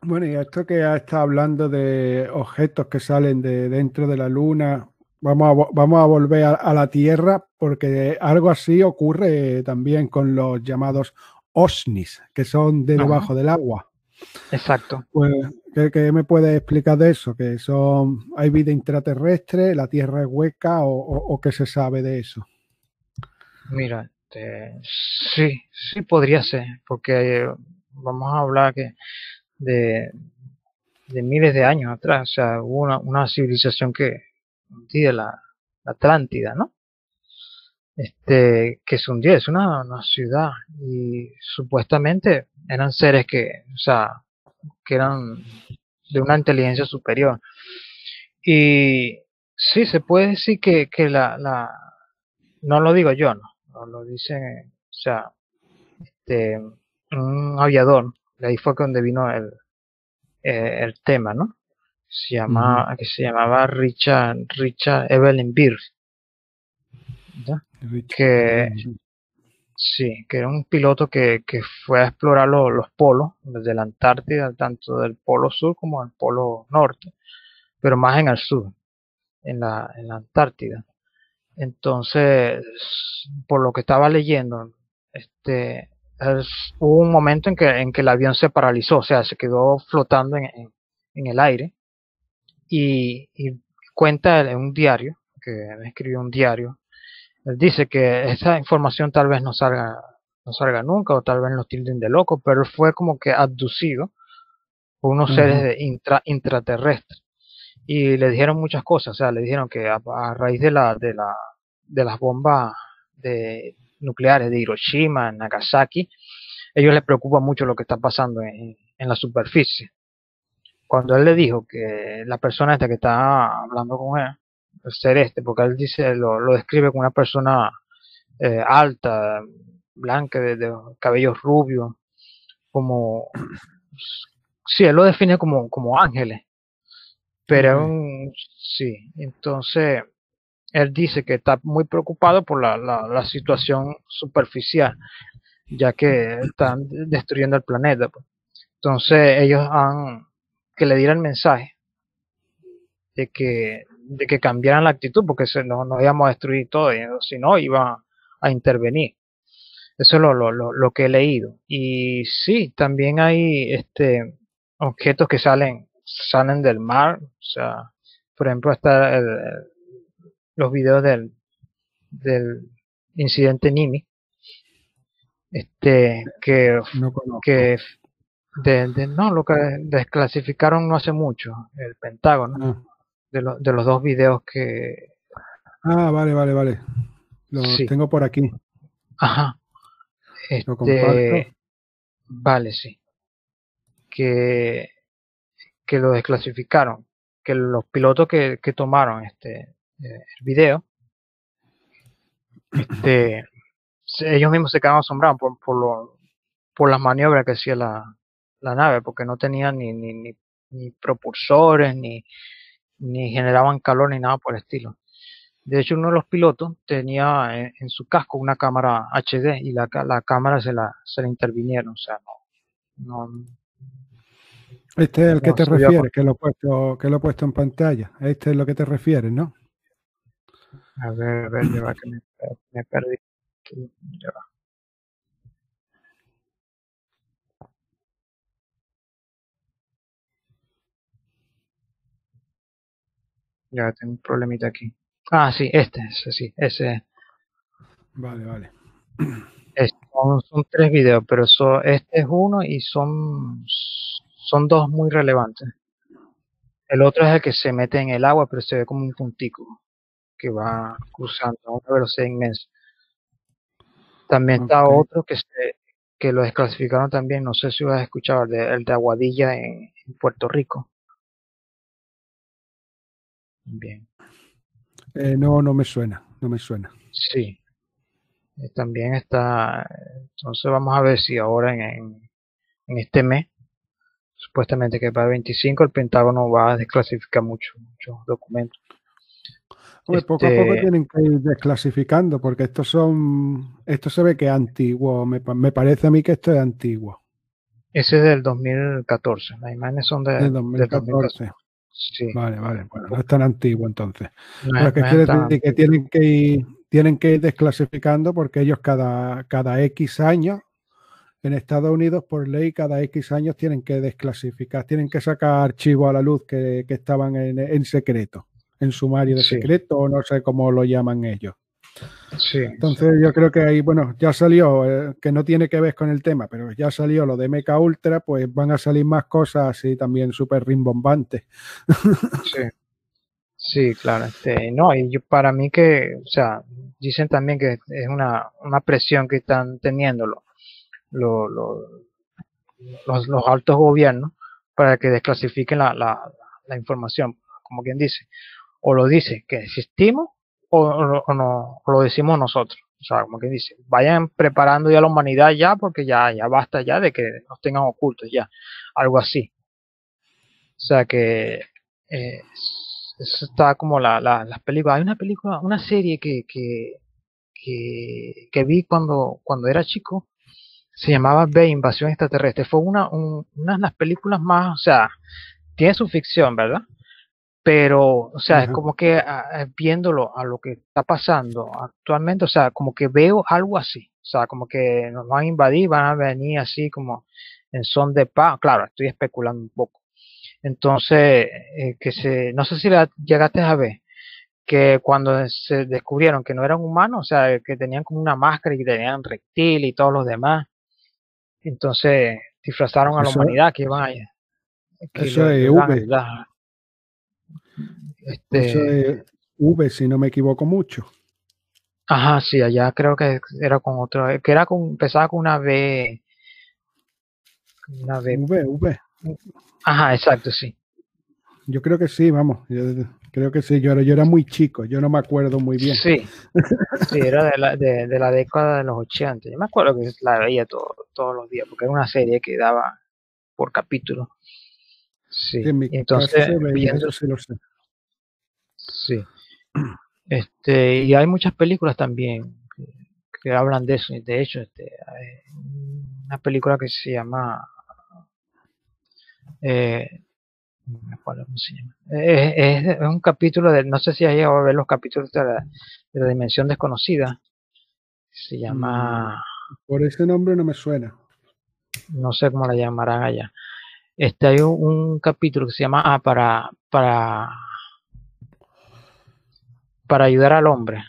Bueno, y esto que ha estado hablando de objetos que salen de dentro de la Luna, vamos a, vamos a volver a, la Tierra porque algo así ocurre también con los llamados OSNIs, que son de debajo del agua. Exacto. Pues, ¿qué, me puedes explicar de eso? ¿Que son, hay vida intraterrestre, la Tierra es hueca o, qué se sabe de eso? Mira, este, sí, sí podría ser, porque eh, vamos a hablar que de, de miles de años atrás. O sea, hubo una, una civilización que hundía la, la, Atlántida, ¿no? Este, que se hundía, es una, ciudad y supuestamente eran seres que, o sea, que eran de una inteligencia superior. Y sí, se puede decir que, que la, la, no lo digo yo, no, lo dicen, o sea, este, un aviador ahí fue donde vino el, el tema, ¿no? Se llama, que se llamaba Richard, Richard Evelyn Beer. Que, sí, que era un piloto que, que fue a explorar los polos, desde la Antártida, tanto del polo sur como del polo norte, pero más en el sur, en la, en la Antártida. Entonces, por lo que estaba leyendo, este, hubo un momento en que, en que el avión se paralizó, o sea, se quedó flotando en, en, el aire. Y, y, cuenta en un diario, que escribió un diario, él dice que esa información tal vez no salga, no salga nunca, o tal vez lo tilden de loco, pero fue como que abducido por unos seres de intra, intraterrestres. Y le dijeron muchas cosas, o sea, le dijeron que a, a raíz de la, de la, de las bombas de nucleares de Hiroshima, Nagasaki, ellos les preocupa mucho lo que está pasando en, la superficie. Cuando él le dijo que la persona esta que está hablando con él, el ser este, porque él dice, lo, describe como una persona eh, alta, blanca, de, de, cabellos rubios, como, sí, él lo define como, como ángeles, pero un, sí, entonces, él dice que está muy preocupado por la, la, situación superficial, ya que están destruyendo el planeta. Pues. Entonces ellos han que le dieran el mensaje de que, de que cambiaran la actitud, porque no, no íbamos a destruir todo, sino iba a intervenir. Eso es lo, lo, lo, que he leído. Y sí, también hay este objetos que salen, salen del mar. O sea, por ejemplo, está el, los videos del, del incidente Nimi, este, que, No que de, de- no, lo que desclasificaron no hace mucho, el Pentágono, Ah. de, lo- de los dos videos que, Ah, vale, vale, vale. Lo Sí. tengo por aquí. ajá, Lo este, comparto. vale, sí, que, que lo desclasificaron, que los pilotos que, que tomaron este eh, el video, este, ellos mismos se quedaron asombrados por, por, lo, por las maniobras que hacía la, la nave, porque no tenían ni, ni, ni, ni propulsores, ni, ni generaban calor, ni nada por el estilo. De hecho, uno de los pilotos tenía en, en su casco una cámara HD y la, la cámara se la, se la intervinieron, o sea, no, no, Este es el que te refieres, que lo, he puesto, que lo he puesto en pantalla. Este es lo que te refieres, ¿no? a ver, a ver, ya va que me, me perdí. Ya tengo un problemita aquí. Ah, sí, este, ese sí, ese. Vale, vale. es- son, son tres videos, pero so- este es uno y son, son dos muy relevantes. El otro es el que se mete en el agua, pero se ve como un puntico que va cruzando a una velocidad inmensa. También está otro que se, que lo desclasificaron también, no sé si lo has escuchado, el de, el de Aguadilla en, en Puerto Rico. Bien, Eh, no, no me suena, no me suena. sí. Eh, También está, entonces vamos a ver si ahora en, en, en este mes, supuestamente que para el 25 el Pentágono va a desclasificar mucho, muchos documentos. Poco a poco Este- tienen que ir desclasificando, porque estos son, esto se ve que es antiguo, me, me parece a mí que esto es antiguo, Ese es del 2014, las imágenes son de, del del 2014. Sí, Vale, vale, bueno, no es tan antiguo entonces. no que no quiere tienen que ir, tienen que ir desclasificando porque ellos cada, cada X años, en Estados Unidos, por ley, cada X años tienen que desclasificar, tienen que sacar archivos a la luz que, que estaban en, en secreto, en sumario de Sí. secreto, o no sé cómo lo llaman ellos. Sí, Entonces yo creo que ahí, bueno, ya salió, eh, que no tiene que ver con el tema, pero ya salió lo de Mecha Ultra, pues van a salir más cosas así también súper rimbombantes. sí, sí, claro. Este, no, y yo, para mí que, o sea, dicen también que es una, una presión que están teniendo lo- lo- lo- los, los altos gobiernos para que desclasifiquen la, la, la información, como quien dice, o lo dice que existimos o, o no- o lo decimos nosotros. O sea, como quien dice, vayan preparando ya la humanidad ya, porque ya, ya basta ya de que nos tengan ocultos ya, algo así. O sea que eh, está como la, la- las películas. Hay una película, una serie que, que, que, que vi cuando, cuando era chico, se llamaba B, Invasión Extraterrestre. Fue una, un- una de las películas más, o sea, tiene su ficción, ¿verdad? Pero, o sea, es como que ah, ah, viéndolo a lo que está pasando actualmente, o sea, como que veo algo así. O sea, como que nos van a invadir, van a venir así como en son de paz. Claro, estoy especulando un poco. Entonces, eh, que se, no sé si la llegaste a ver, que cuando se descubrieron que no eran humanos, o sea, que tenían como una máscara y que tenían reptil y todos los demás, entonces disfrazaron a la Eso- humanidad que iban a que eso es Eso Este, es V, si no me equivoco mucho. ajá, sí, allá creo que era con otro, que era con, empezaba con una V, una V, V, V. ajá, exacto, sí. Yo creo que sí, vamos. Yo creo que sí. Yo era, yo era muy chico, yo no me acuerdo muy bien. Sí, sí, era de la, de, de la década de los 80. Yo me acuerdo que la veía todo- todos los días, porque era una serie que daba por capítulo. Sí, En mi y entonces, caso se veía, viendo, eso sí lo sé. Sí. Este, y hay muchas películas también que, que hablan de eso. De hecho, este, hay una película que se llama, eh, se llama. Es, es- es un capítulo de, no sé si has llegado a ver los capítulos de la, de la dimensión desconocida. Se llama, Por ese nombre no me suena. no sé cómo la llamarán allá. Este hay un, un capítulo que se llama ah, para, para, para ayudar al hombre.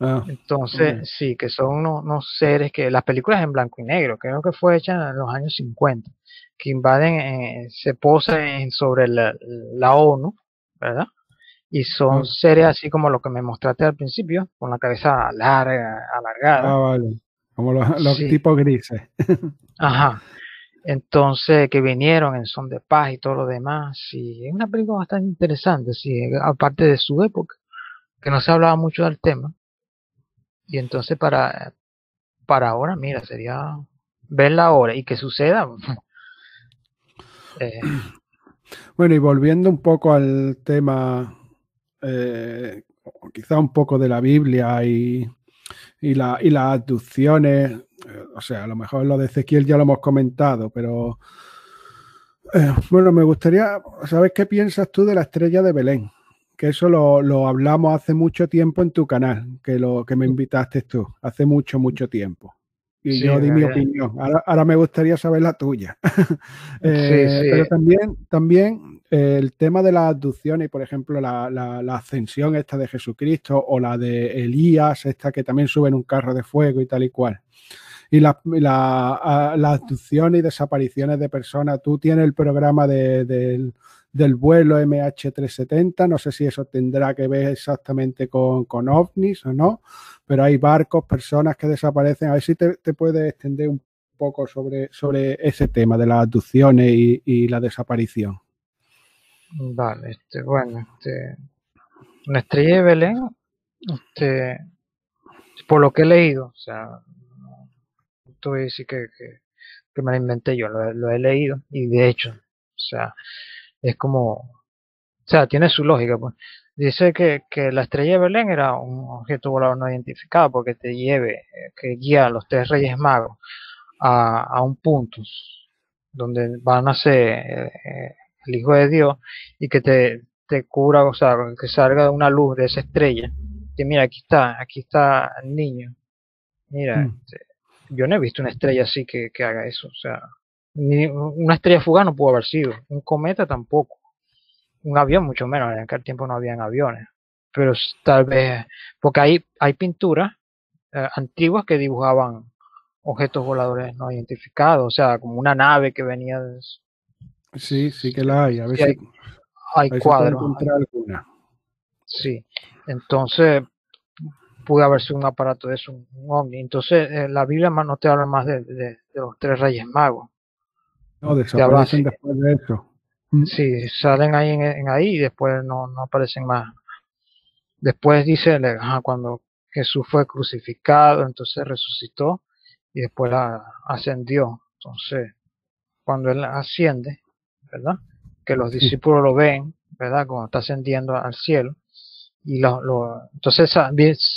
Ah, Entonces, sí, que son unos, seres que las películas en blanco y negro, creo que fue hecha en los años 50, que invaden, eh, se posan sobre la, ONU, ¿verdad? Y son ah. seres así como lo que me mostraste al principio, con la cabeza larga, alargada. Ah, vale. Como los, tipos grises. Ajá. Entonces, que vinieron en son de paz y todo lo demás. Sí, es una película bastante interesante, sí, aparte de su época, que no se hablaba mucho del tema. Y entonces para, para ahora, mira, sería verla ahora y que suceda. Eh, bueno, y volviendo un poco al tema, eh, quizá un poco de la Biblia y, y, la, y las abducciones, eh, o sea, a lo mejor lo de Ezequiel ya lo hemos comentado, pero bueno, me gustaría, ¿sabes qué piensas tú de la estrella de Belén? que eso lo, hablamos hace mucho tiempo en tu canal, que lo que me invitaste tú, hace mucho, mucho tiempo. Y yo di mi opinión. Ahora, me gustaría saber la tuya. Eh, pero también, también eh, el tema de las abducciones, por ejemplo, la, ascensión esta de Jesucristo o la de Elías, esta que también sube en un carro de fuego y tal y cual. Y las la, abducciones y desapariciones de personas. Tú tienes el programa de, del vuelo MH370. No sé si eso tendrá que ver exactamente con, con ovnis o no, pero hay barcos, personas que desaparecen. A ver si te, te puedes extender un poco sobre, sobre ese tema de las abducciones y, la desaparición. Vale, este, bueno, este, una estrella de Belén, este, por lo que he leído, o sea, esto es que, que, me lo inventé yo, lo, lo, he leído y de hecho, o sea, es como, o sea, tiene su lógica, pues. Dice que, que la estrella de Belén era un objeto volador no identificado porque te lleve, eh, que guía a los tres reyes magos a, a un punto donde van a ser eh, el Hijo de Dios y que te, te cubra, o sea, que salga una luz de esa estrella. Que mira, aquí está, aquí está el niño. Mira, mm. este, yo no he visto una estrella así que, que haga eso, o sea, una estrella fugaz no pudo haber sido, un cometa tampoco, un avión mucho menos, en aquel tiempo no habían aviones, pero tal vez, porque hay, hay pinturas eh, antiguas que dibujaban objetos voladores no identificados, o sea, como una nave que venía de... Sí, sí que la hay, a si, hay, cuadros. Sí, entonces pudo haber sido un aparato de eso, un ovni. Entonces, eh, la Biblia no te habla más de, los tres reyes magos. No, desaparecen después de eso. Mm. Sí, salen ahí en, ahí y después no, no, aparecen más. Después dice, cuando Jesús fue crucificado, entonces resucitó y después ascendió. Entonces, cuando él asciende, ¿verdad? Que los discípulos lo ven, ¿verdad? Cuando está ascendiendo al cielo. Y lo, lo, entonces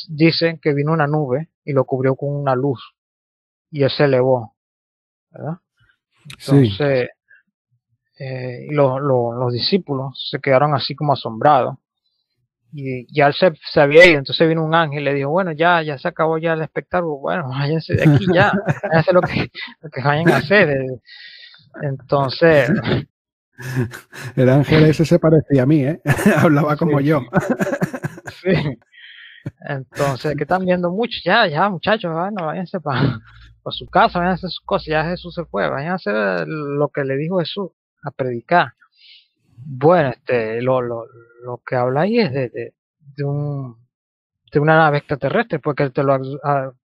dicen que vino una nube y lo cubrió con una luz y él se elevó, ¿verdad? Entonces, eh, los discípulos se quedaron así como asombrados. Y ya él se, se, había ido, entonces vino un ángel y le dijo, bueno, ya, ya se acabó ya el espectáculo, bueno, váyanse de aquí ya, váyanse lo que, lo que vayan a hacer. Entonces... El ángel ese se parecía a mí, ¿eh? Hablaba como yo. sí. Entonces, que están viendo mucho, ya, ya, muchachos, váyanse para a su casa, vayan a hacer sus cosas, ya Jesús se fue, vayan a lo que le dijo Jesús, a predicar. Bueno, este, lo, lo, lo que habla ahí es de, de, de, un, de una nave extraterrestre, porque te lo,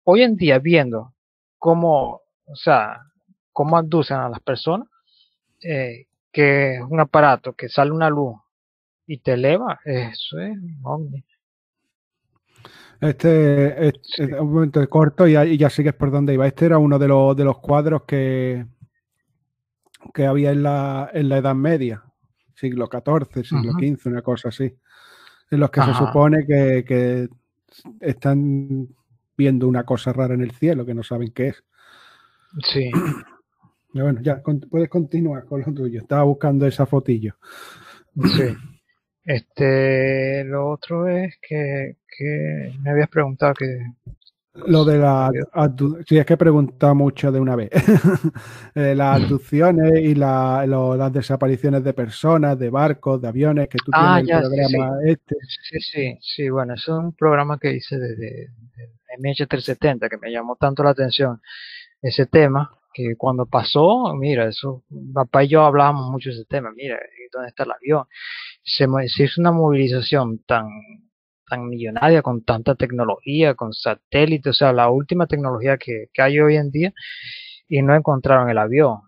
hoy en día viendo cómo, o sea, cómo abducen a las personas, eh, que es un aparato que sale una luz y te eleva, eso es un este, este un momento corto y ya, y ya, sigues por dónde iba. Este era uno de los, de los cuadros que, que había en la, en la Edad Media, siglo XIV, siglo XV, una cosa así, en los que se supone que, que, están viendo una cosa rara en el cielo que no saben qué es. Sí. Bueno, ya puedes continuar con lo tuyo. Estaba buscando esa fotillo. Sí. Este, lo otro es que, que me habías preguntado que... Lo de la. Si es que he preguntado mucho de una vez. Eh, las abducciones y la, las desapariciones de personas, de barcos, de aviones, que tú ah, tienes el programa sí, este. Sí, sí, sí. Bueno, es un programa que hice desde MH370 que me llamó tanto la atención ese tema que cuando pasó, mira, eso, papá y yo hablábamos mucho de ese tema, mira, ¿dónde está el avión? Se, se hizo una movilización tan tan millonaria, con tanta tecnología, con satélites, o sea, la última tecnología que, hay hoy en día, y no encontraron el avión.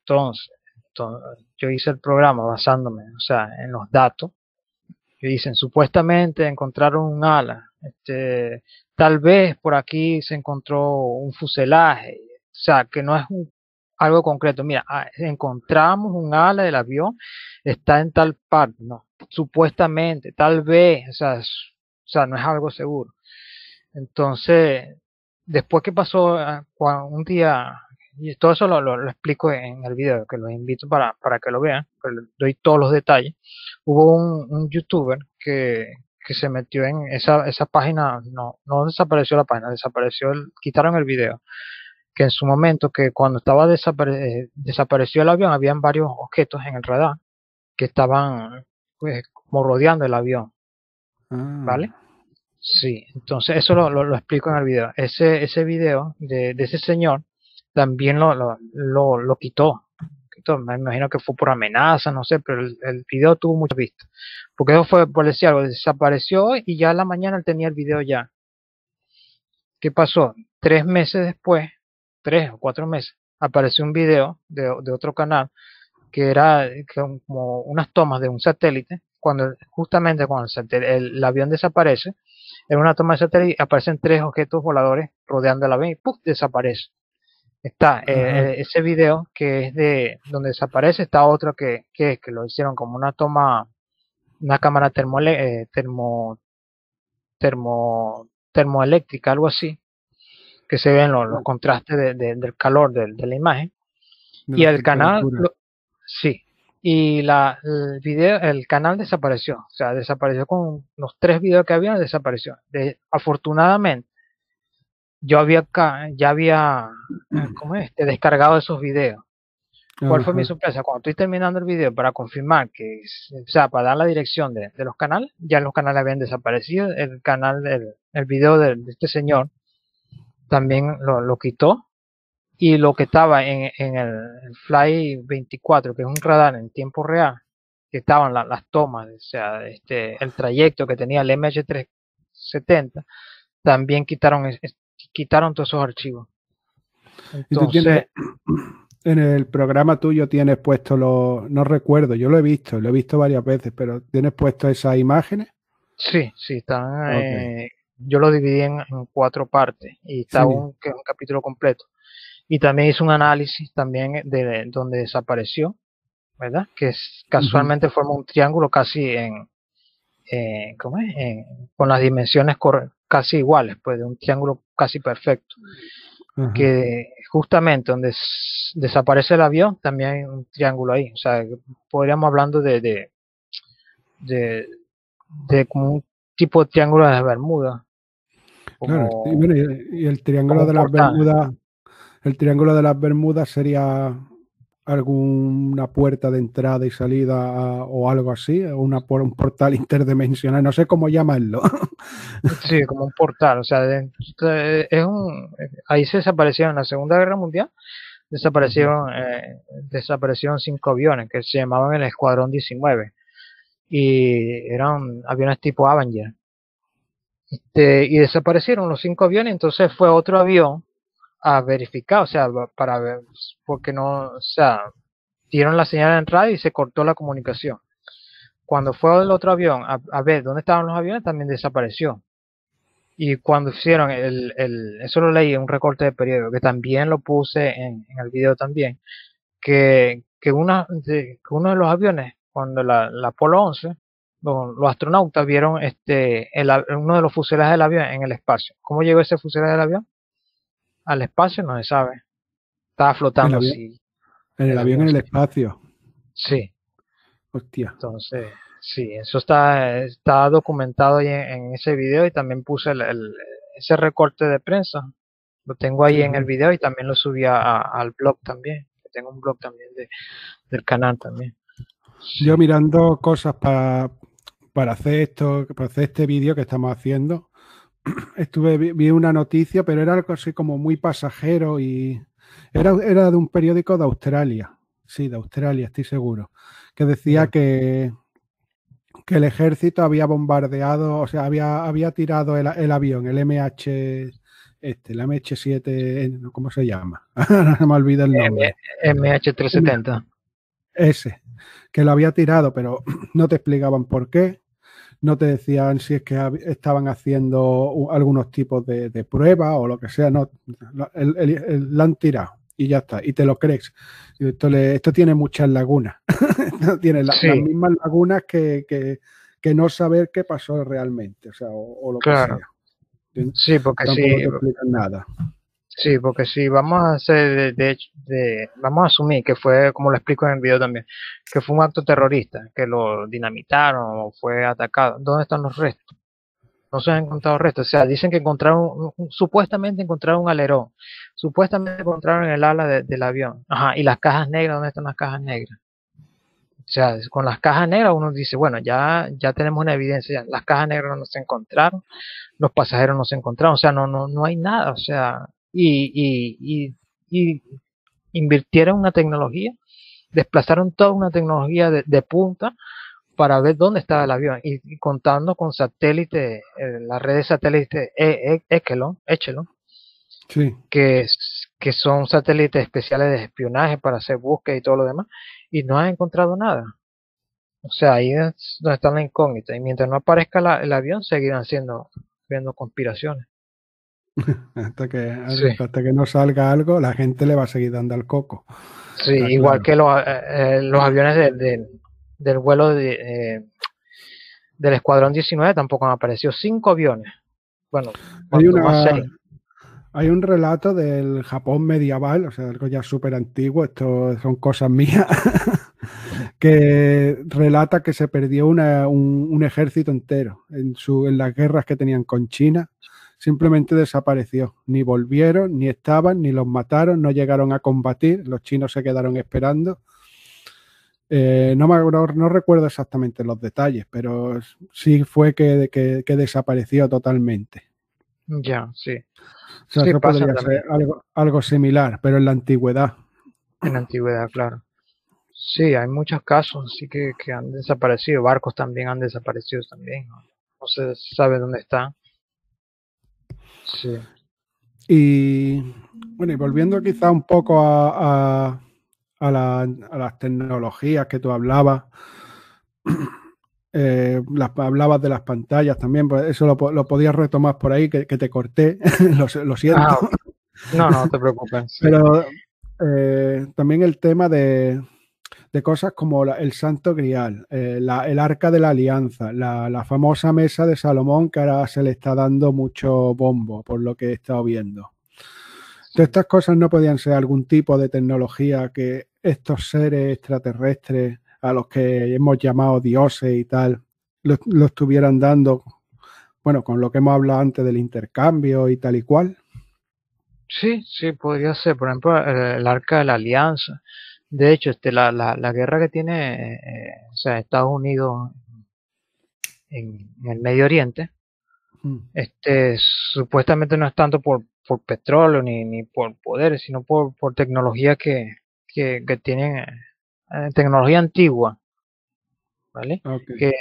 Entonces, yo hice el programa basándome, o sea, en los datos, que dicen, supuestamente encontraron un ala, este, tal vez por aquí se encontró un fuselaje, o sea, que no es algo concreto. Mira, ah, encontramos un ala del avión, está en tal parte, no, supuestamente, tal vez, o sea, o sea, no es algo seguro. Entonces, después que pasó ah, un día, y todo eso lo, lo, explico en el video, que los invito para, para que lo vean, que doy todos los detalles, hubo un, un youtuber que, que se metió en esa, esa página, no, no desapareció la página, desapareció, el, quitaron el video, que en su momento, que cuando estaba desapare eh, desapareció el avión, habían varios objetos en el radar que estaban pues, como rodeando el avión. Ah. ¿Vale? Sí, entonces eso lo, lo, explico en el video. Ese, ese video de, de ese señor también lo, lo, lo, quitó. Me imagino que fue por amenaza, no sé, pero el, el video tuvo mucha vista. Porque eso fue, por decir algo, desapareció y ya a la mañana él tenía el video ya. ¿Qué pasó? Tres meses después, tres o cuatro meses, apareció un video de, de otro canal que era como unas tomas de un satélite, cuando justamente cuando el, avión desaparece, en una toma de satélite aparecen tres objetos voladores rodeando el avión y ¡puf! desaparece. Está eh, eh, ese video que es de donde desaparece, está otro que, que, que lo hicieron como una toma, una cámara termo, eh, termo, termo, termoeléctrica, algo así, que se ven los, contrastes del calor de, la imagen. y el canal, Sí. Y la, el video, el canal desapareció. O sea, desapareció con los tres videos que había, desapareció. De, afortunadamente, yo había ya había ¿cómo es? descargado esos videos. ¿Cuál fue mi sorpresa? Cuando estoy terminando el video para confirmar que, o sea, para dar la dirección de, de los canales, ya los canales habían desaparecido. El canal, el, el video de, de este señor también lo, lo, quitó y lo que estaba en, en el, Fly 24, que es un radar en tiempo real, que estaban las tomas, o sea, este, el trayecto que tenía el MH370, también quitaron, quitaron todos esos archivos. Entonces, en el programa tuyo tienes puesto lo, no recuerdo, yo lo he visto, lo he visto varias veces, pero tienes puesto esas imágenes. Sí, sí, están, eh, yo lo dividí en, cuatro partes y está un, capítulo completo y también hizo un análisis también de donde desapareció, ¿verdad? Que es, casualmente forma un triángulo casi en, ¿cómo es? con las dimensiones casi iguales, pues de un triángulo casi perfecto. Que justamente donde desaparece el avión, también hay un triángulo ahí. O sea, podríamos hablando de, de, de, de como un tipo de triángulo de Bermuda. claro, y, el triángulo de las Bermudas el triángulo de las Bermudas sería alguna puerta de entrada y salida o algo así, una, un portal interdimensional, no sé cómo llamarlo. Sí, como un portal, o sea, es un, ahí se desaparecieron en la Segunda Guerra Mundial, desaparecieron, eh, desaparecieron cinco aviones que se llamaban el Escuadrón 19 y eran aviones tipo Avenger. Este, y desaparecieron los cinco aviones, entonces fue otro avión a verificar, o sea, para ver, porque no, o sea, dieron la señal en radio y se cortó la comunicación. Cuando fue el otro avión a, ver dónde estaban los aviones, también desapareció. Y cuando hicieron el, el eso lo leí en un recorte de periodo, que también lo puse en, el video también, que, que, una, de, uno de los aviones, cuando la, la Apolo 11, los, los, astronautas vieron este, el, uno de los fuselajes del avión en el espacio. ¿Cómo llegó ese fuselaje del avión? Al espacio no se sabe. Estaba flotando así. En el avión en el espacio. Sí. Hostia. Entonces, sí, eso está, está documentado en, ese video y también puse el, ese recorte de prensa. Lo tengo ahí en el video y también lo subí al blog también. Tengo un blog también de, del canal también. Yo mirando cosas para, para hacer esto, para hacer este vídeo que estamos haciendo, estuve, vi una noticia, pero era algo así como muy pasajero y era, era de un periódico de Australia. Sí, de Australia, estoy seguro. Que decía que, que el ejército había bombardeado, o sea, había, había tirado el, el avión, el MH, este, el MH7, ¿cómo se llama? Ahora se me olvida el nombre. MH370. Ese, que lo había tirado, pero no te explicaban por qué, no te decían si es que estaban haciendo algunos tipos de, de pruebas o lo que sea, no, el, han tirado y ya está, y te lo crees. Esto, esto tiene muchas lagunas, tiene las mismas lagunas que, que, que, no saber qué pasó realmente, o sea, o, lo que sea. Sí, porque sí. nada. Sí, porque si vamos a hacer, de, hecho, de, vamos a asumir que fue, como lo explico en el video también, que fue un acto terrorista, que lo dinamitaron o fue atacado. ¿Dónde están los restos? No se han encontrado restos. O sea, dicen que encontraron, supuestamente encontraron un alerón, supuestamente encontraron el ala del avión. Ajá, y las cajas negras, ¿dónde están las cajas negras? O sea, con las cajas negras uno dice, bueno, ya, ya tenemos una evidencia, las cajas negras no se encontraron, los pasajeros no se encontraron, o sea, no, no, no hay nada, o sea, y, y, invirtieron una tecnología, desplazaron toda una tecnología de, punta para ver dónde estaba el avión y, contando con satélites, eh, la red de satélites e, e, Echelon, Echelon que, que son satélites especiales de espionaje para hacer búsqueda y todo lo demás, y no han encontrado nada. O sea, ahí es donde está la incógnita. Y mientras no aparezca el avión, seguirán siendo viendo conspiraciones. hasta, que, hasta que no salga algo, la gente le va a seguir dando al coco. Sí, igual que los, eh, eh, los aviones del vuelo de, eh, del Escuadrón 19 tampoco han aparecido. Cinco aviones. Bueno, hay, una, hay un relato del Japón medieval, o sea, algo ya súper antiguo, esto son cosas mías, que relata que se perdió una, un, un, ejército entero en, su, en las guerras que tenían con China simplemente desapareció. Ni volvieron, ni estaban, ni los mataron, no llegaron a combatir, los chinos se quedaron esperando. Eh, no, me, no, recuerdo exactamente los detalles, pero sí fue que, que, desapareció totalmente. Ya, sí. O sea, eso podría ser algo, algo similar, pero en la antigüedad. En la antigüedad, claro. Sí, hay muchos casos sí que, que han desaparecido, barcos también han desaparecido también, no, no se sabe dónde están. Sí. Y bueno, y volviendo quizá un poco a, a, las tecnologías que tú hablabas, eh, hablabas de las pantallas también, pues eso lo, lo podías retomar por ahí, que, te corté, lo, siento. Ah, no, no te preocupes. Pero eh, también el tema de, de cosas como el Santo Grial, eh, el Arca de la Alianza, la, famosa mesa de Salomón que ahora se le está dando mucho bombo por lo que he estado viendo. Todas estas cosas no podían ser algún tipo de tecnología que estos seres extraterrestres a los que hemos llamado dioses y tal, lo, lo estuvieran dando, bueno, con lo que hemos hablado antes del intercambio y tal y cual. Sí, sí, podría ser. Por ejemplo, el Arca de la Alianza de hecho, este, la, la, la guerra que tiene eh, o sea, Estados Unidos en, el Medio Oriente, este, supuestamente no es tanto por, por petróleo ni, ni por poderes, sino por, por tecnología que, que, que tienen, eh, tecnología antigua, ¿vale? que,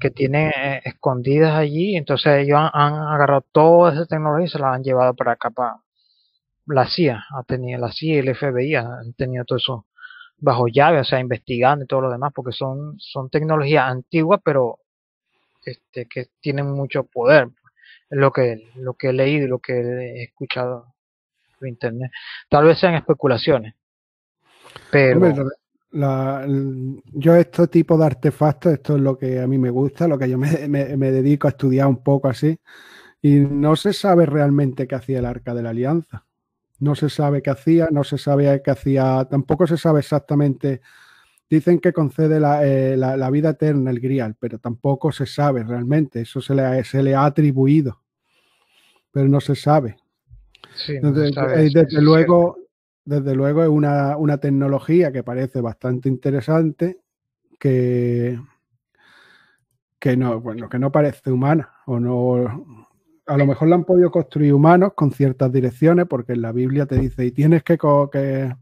que tienen eh, escondidas allí, entonces ellos han, han, agarrado toda esa tecnología y se la han llevado para acá, para la CIA, ha tenido la CIA y el FBI han tenido todo eso bajo llave, o sea, investigando y todo lo demás, porque son, son tecnologías antiguas, pero este, que tienen mucho poder. Lo que, lo que he leído y lo que he escuchado por internet. Tal vez sean especulaciones. Pero. yo este tipo de artefactos, esto es lo que a mí me gusta, lo que yo me, me dedico a estudiar un poco así, y no se sabe realmente qué hacía el Arca de la Alianza. No se sabe qué hacía, no se sabe qué hacía, tampoco se sabe exactamente. Dicen que concede eh, la, vida eterna el grial, pero tampoco se sabe realmente. Eso se le, se le ha atribuido. pero no se sabe. Sí, no eh, es desde luego, desde luego es una, una tecnología que parece bastante interesante, que, que no, bueno, que no parece humana, o no. A lo mejor la han podido construir humanos con ciertas direcciones, porque en la Biblia te dice, y tienes que, co- que,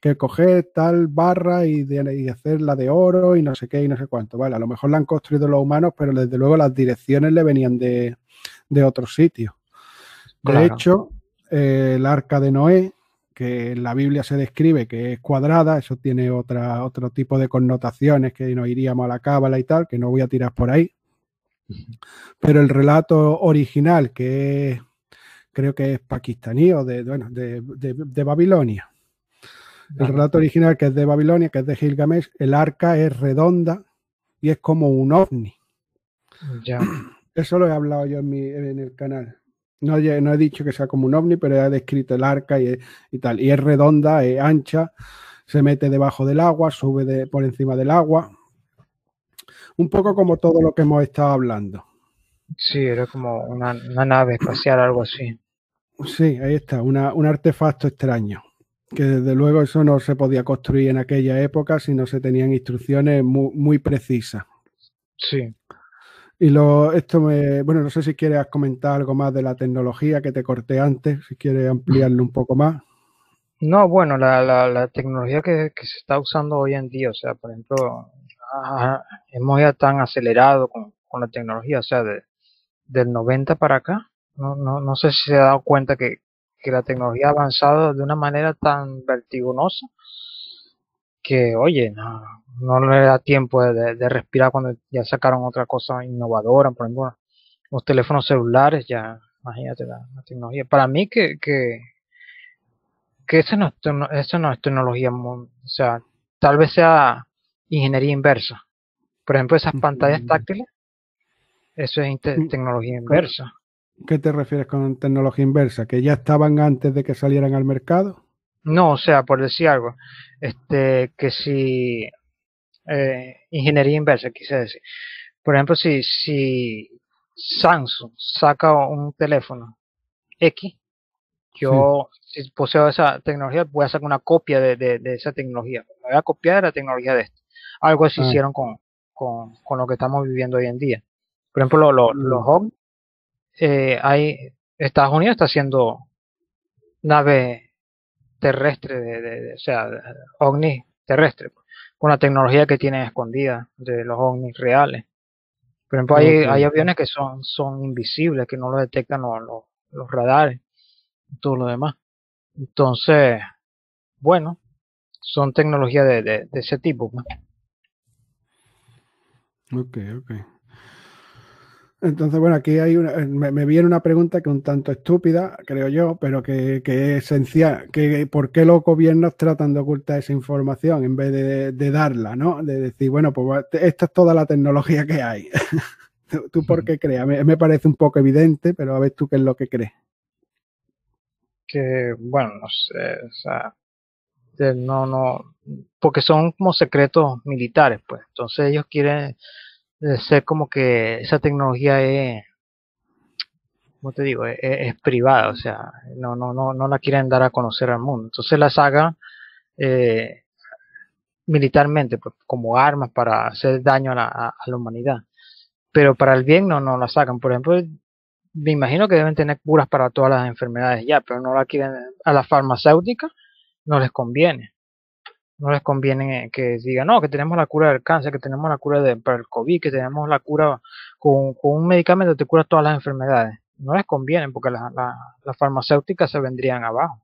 que coger tal barra y, de- y hacerla de oro y no sé qué y no sé cuánto. Vale, a lo mejor la han construido los humanos, pero desde luego las direcciones le venían de, de otros sitios. De Claro. hecho, eh, el arca de Noé, que en la Biblia se describe que es cuadrada, eso tiene otra, otro tipo de connotaciones que nos iríamos a la cábala y tal, que no voy a tirar por ahí. Pero el relato original, que es- creo que es pakistaní o de, bueno, de, de- de Babilonia, el relato original que es de Babilonia, que es de Gilgamesh, el arca es redonda y es como un ovni. Ya. Eso lo he hablado yo en, mi, en el canal. No, he- no he dicho que sea como un ovni, pero he descrito el arca y, y tal. Y es redonda, es ancha, se mete debajo del agua, sube de- por encima del agua. Un poco como todo lo que hemos estado hablando. Sí, era como una, una nave espacial, algo así. Sí, ahí está, una- un artefacto extraño. Que desde luego eso no se podía construir en aquella época si no se tenían instrucciones muy, muy precisas. Sí. Y lo, esto me, bueno, no sé si quieres comentar algo más de la tecnología que te corté antes, si quieres ampliarlo un poco más. No, bueno, la, la, la tecnología que, que se está usando hoy en día, o sea, por ejemplo, hemos ya tan acelerado con, la tecnología, o sea, de, del 90 para acá, no, no, no sé si se ha dado cuenta que, que la tecnología ha avanzado de una manera tan vertiginosa que, oye, no, no le da tiempo de, de- respirar cuando ya sacaron otra cosa innovadora, por ejemplo, los teléfonos celulares, ya, imagínate la, tecnología. Para mí que, que, que eso no es, tecno- eso no es tecnología, o sea, tal vez sea ingeniería inversa. Por ejemplo, esas pantallas táctiles, eso es Mm, tecnología inversa. ¿Qué te refieres con tecnología inversa? ¿Que ya estaban antes de que salieran al mercado? No, o sea, por decir algo, este, que si eh, ingeniería inversa, quise decir. Por ejemplo, si, si Samsung saca un teléfono X, yo, si poseo esa tecnología, voy a sacar una copia de, de- de esa tecnología. Me voy a copiar de la tecnología de este. Algo así Ah. hicieron con, con, con lo que estamos viviendo hoy en día. Por ejemplo, lo- lo- Mm. los eh, hay, Estados Unidos está haciendo nave terrestre, de, de- de- o sea, ovnis terrestre, con la tecnología que tienen escondida de los ovnis reales. Por ejemplo, hay, hay aviones que son, son invisibles, que no lo detectan los, los, los radares, y todo lo demás. Entonces, bueno, son tecnologías de, de, de ese tipo. pues. Ok, ok. Entonces, bueno, aquí hay una, me, me viene una pregunta que un tanto estúpida, creo yo, pero que, que es esencial. Que, ¿Por qué los gobiernos tratan de ocultar esa información en vez de, de darla, ¿no? De decir, bueno, pues esta es toda la tecnología que hay. ¿Tú, tú por qué crees? Mí me parece un poco evidente, pero a ver tú qué es lo que crees. Que, bueno, no sé, o sea, de- no, no, porque son como secretos militares, pues. Entonces ellos quieren eh, ser como que esa tecnología es, ¿cómo te digo? Es, es- privada, o sea, no, no, no, no la quieren dar a conocer al mundo. Entonces la sacan eh, militarmente, pues, como armas para hacer daño a la, a- la humanidad. Pero para el bien no, no la sacan. Por ejemplo, me imagino que deben tener curas para todas las enfermedades ya, pero no la quieren a las farmacéuticas, no les conviene. No les conviene que digan, no, que tenemos la cura del cáncer, que tenemos la cura de, para el COVID, que tenemos la cura con, con un medicamento te cura todas las enfermedades. No les conviene porque la- la- las farmacéuticas se vendrían abajo.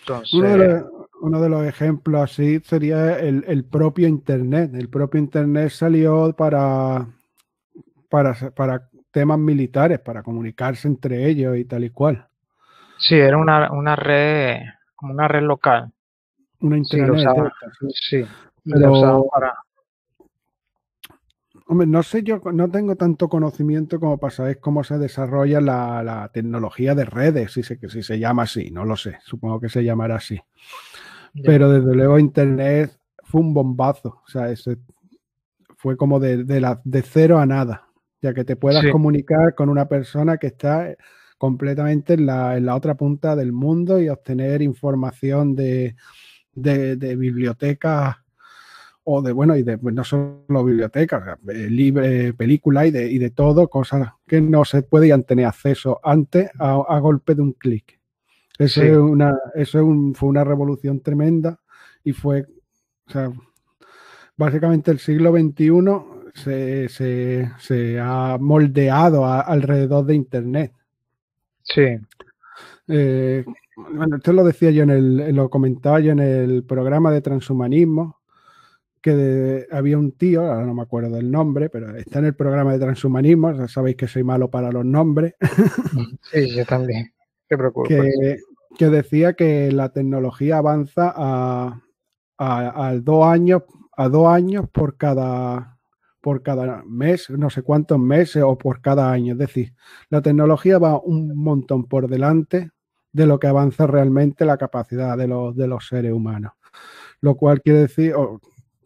Entonces, Uno de, los, uno de los ejemplos así sería el, el propio Internet. El propio Internet salió para, para, para temas militares, para comunicarse entre ellos y tal y cual. Sí, era una, una red, como una red local. Una Sí, Internet. usaba. sí. Sí, Pero- la usaban para, Hombre, no sé, yo no tengo tanto conocimiento como para saber cómo se desarrolla la, la tecnología de redes, si se, si se llama así, no lo sé, supongo que se llamará así. Ya. Pero desde luego Internet fue un bombazo, o sea, ese fue como de, de, la, de cero a nada. ya que te puedas comunicar con una persona que está completamente en la, en la, otra punta del mundo y obtener información de, de, bibliotecas o de, bueno, y de pues, no solo bibliotecas, libre, películas y de, y de todo, cosas que no se podían tener acceso antes a, golpe de un clic. Eso, es una, eso fue una revolución tremenda y fue, o sea, básicamente el siglo XXI se, se, se ha moldeado alrededor de Internet. Sí. Eh, bueno, esto lo decía yo en el, lo comentaba yo en el programa de transhumanismo, que había un tío, ahora no me acuerdo del nombre, pero está en el programa de transhumanismo, ya sabéis que soy malo para los nombres. Sí, yo también. Que, que, decía que la tecnología avanza a, a, dos años, a dos años por cada por cada mes, no sé cuántos meses o por cada año. Es decir, la tecnología va un montón por delante de lo que avanza realmente la capacidad de los, de los seres humanos. Lo cual quiere decir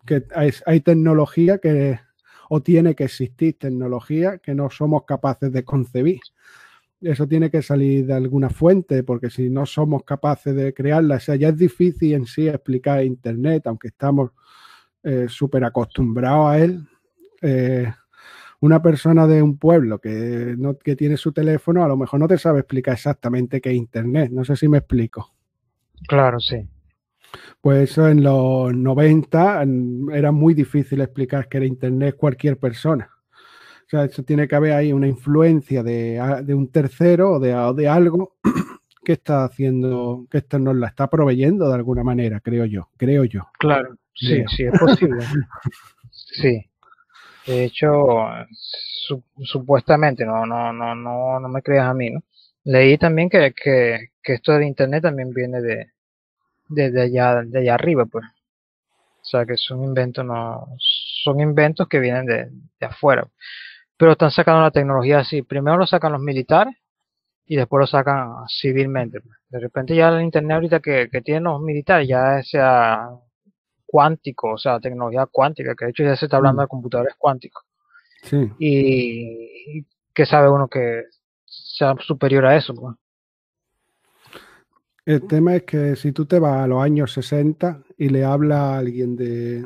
que hay, tecnología que, o tiene que existir tecnología que no somos capaces de concebir. Eso tiene que salir de alguna fuente, porque si no somos capaces de crearla, ya es difícil en sí explicar Internet, aunque estamos eh, súper acostumbrados a él, eh, una persona de un pueblo que, no, que tiene su teléfono a lo mejor no te sabe explicar exactamente qué es Internet. No sé si me explico. Claro, sí. Pues eso en los 90 era muy difícil explicar qué era Internet cualquier persona. O sea, eso tiene que haber ahí una influencia de, un tercero o de, de, algo que está haciendo, que esto nos la está proveyendo de alguna manera, creo yo, creo yo. Claro, sí, sí, es posible. sí. De hecho, supuestamente, no, no, no, no, no me creas a mí, ¿no? Leí también que, que, que esto de internet también viene de, de, allá, de allá arriba, pues. O sea que son inventos, no, son inventos que vienen de, de afuera. Pero están sacando la tecnología así. Primero lo sacan los militares y después lo sacan civilmente. Pues. De repente ya el internet ahorita que, que tienen los militares ya sea cuántico, o sea, tecnología cuántica, que de hecho ya se está hablando mm. de computadores cuánticos. Sí. Y, que sabe uno que sea superior a eso. Pues. El tema es que si tú te vas a los años 60 y le habla a alguien de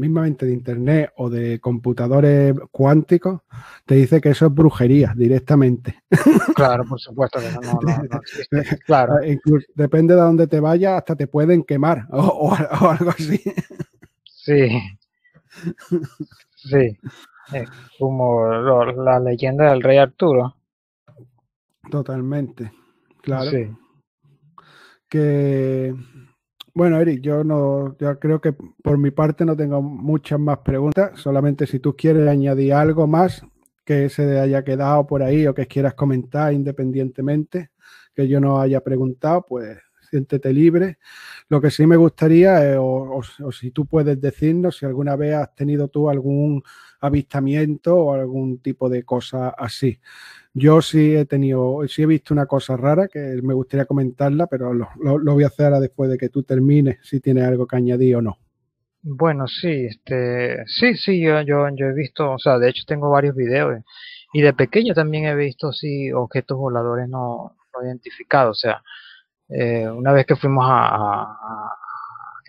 mismamente de internet o de computadores cuánticos, te dice que eso es brujería directamente. Claro, por supuesto que no, Claro. depende de dónde te vayas, hasta te pueden quemar o, algo así. Sí. Sí. como la leyenda del rey Arturo. Totalmente. Claro. Sí. Que bueno, Eric, yo no, yo creo que por mi parte no tengo muchas más preguntas. Solamente si tú quieres añadir algo más que se haya quedado por ahí o que quieras comentar independientemente, que yo no haya preguntado, pues siéntete libre. Lo que sí me gustaría, o, si tú puedes decirnos si alguna vez has tenido tú algún avistamiento o algún tipo de cosa así. Yo sí he tenido, sí he visto una cosa rara que me gustaría comentarla, pero lo, voy a hacer ahora después de que tú termines, si tienes algo que añadir o no. Bueno, sí, este, sí, sí, yo, yo, yo he visto, o sea, de hecho tengo varios videos y de pequeño también he visto, sí, objetos voladores no, identificados, o sea, eh, una vez que fuimos a,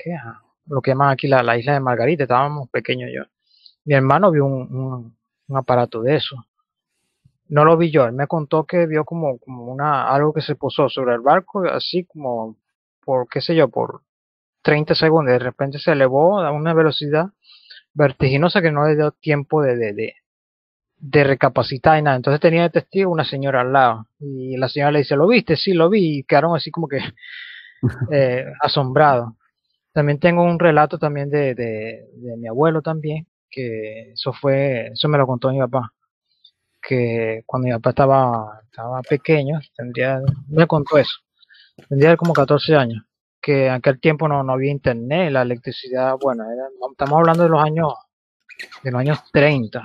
¿qué? lo que llaman aquí la, la, isla de Margarita, estábamos pequeños yo, mi hermano vio un, un aparato de eso no lo vi yo, él me contó que vio como, como una, algo que se posó sobre el barco, así como por, qué sé yo, por 30 segundos, de repente se elevó a una velocidad vertiginosa que no le dio tiempo de, de, de, recapacitar y nada. Entonces tenía de testigo una señora al lado y la señora le dice, ¿lo viste? Sí, lo vi y quedaron así como que eh, asombrados. También tengo un relato también de, de, de mi abuelo también, que eso fue, eso me lo contó mi papá que cuando mi papá estaba, estaba pequeño, tendría, me contó eso, tendría como 14 años, que en aquel tiempo no, no había internet, la electricidad, bueno, estamos hablando de los años, de los años 30,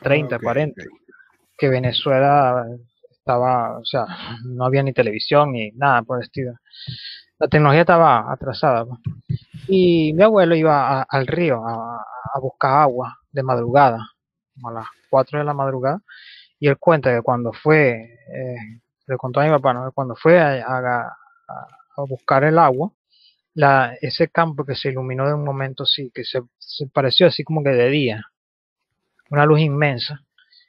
30, 40, que Venezuela estaba, o sea, no había ni televisión ni nada por el estilo. La tecnología estaba atrasada. Pues. Y mi abuelo iba al río a, a buscar agua de madrugada como a las 4 de la madrugada, y él cuenta que cuando fue, eh, le contó a mi papá, ¿no? cuando fue a, a, a buscar el agua, la, ese campo que se iluminó de un momento así, que se, se pareció así como que de día, una luz inmensa.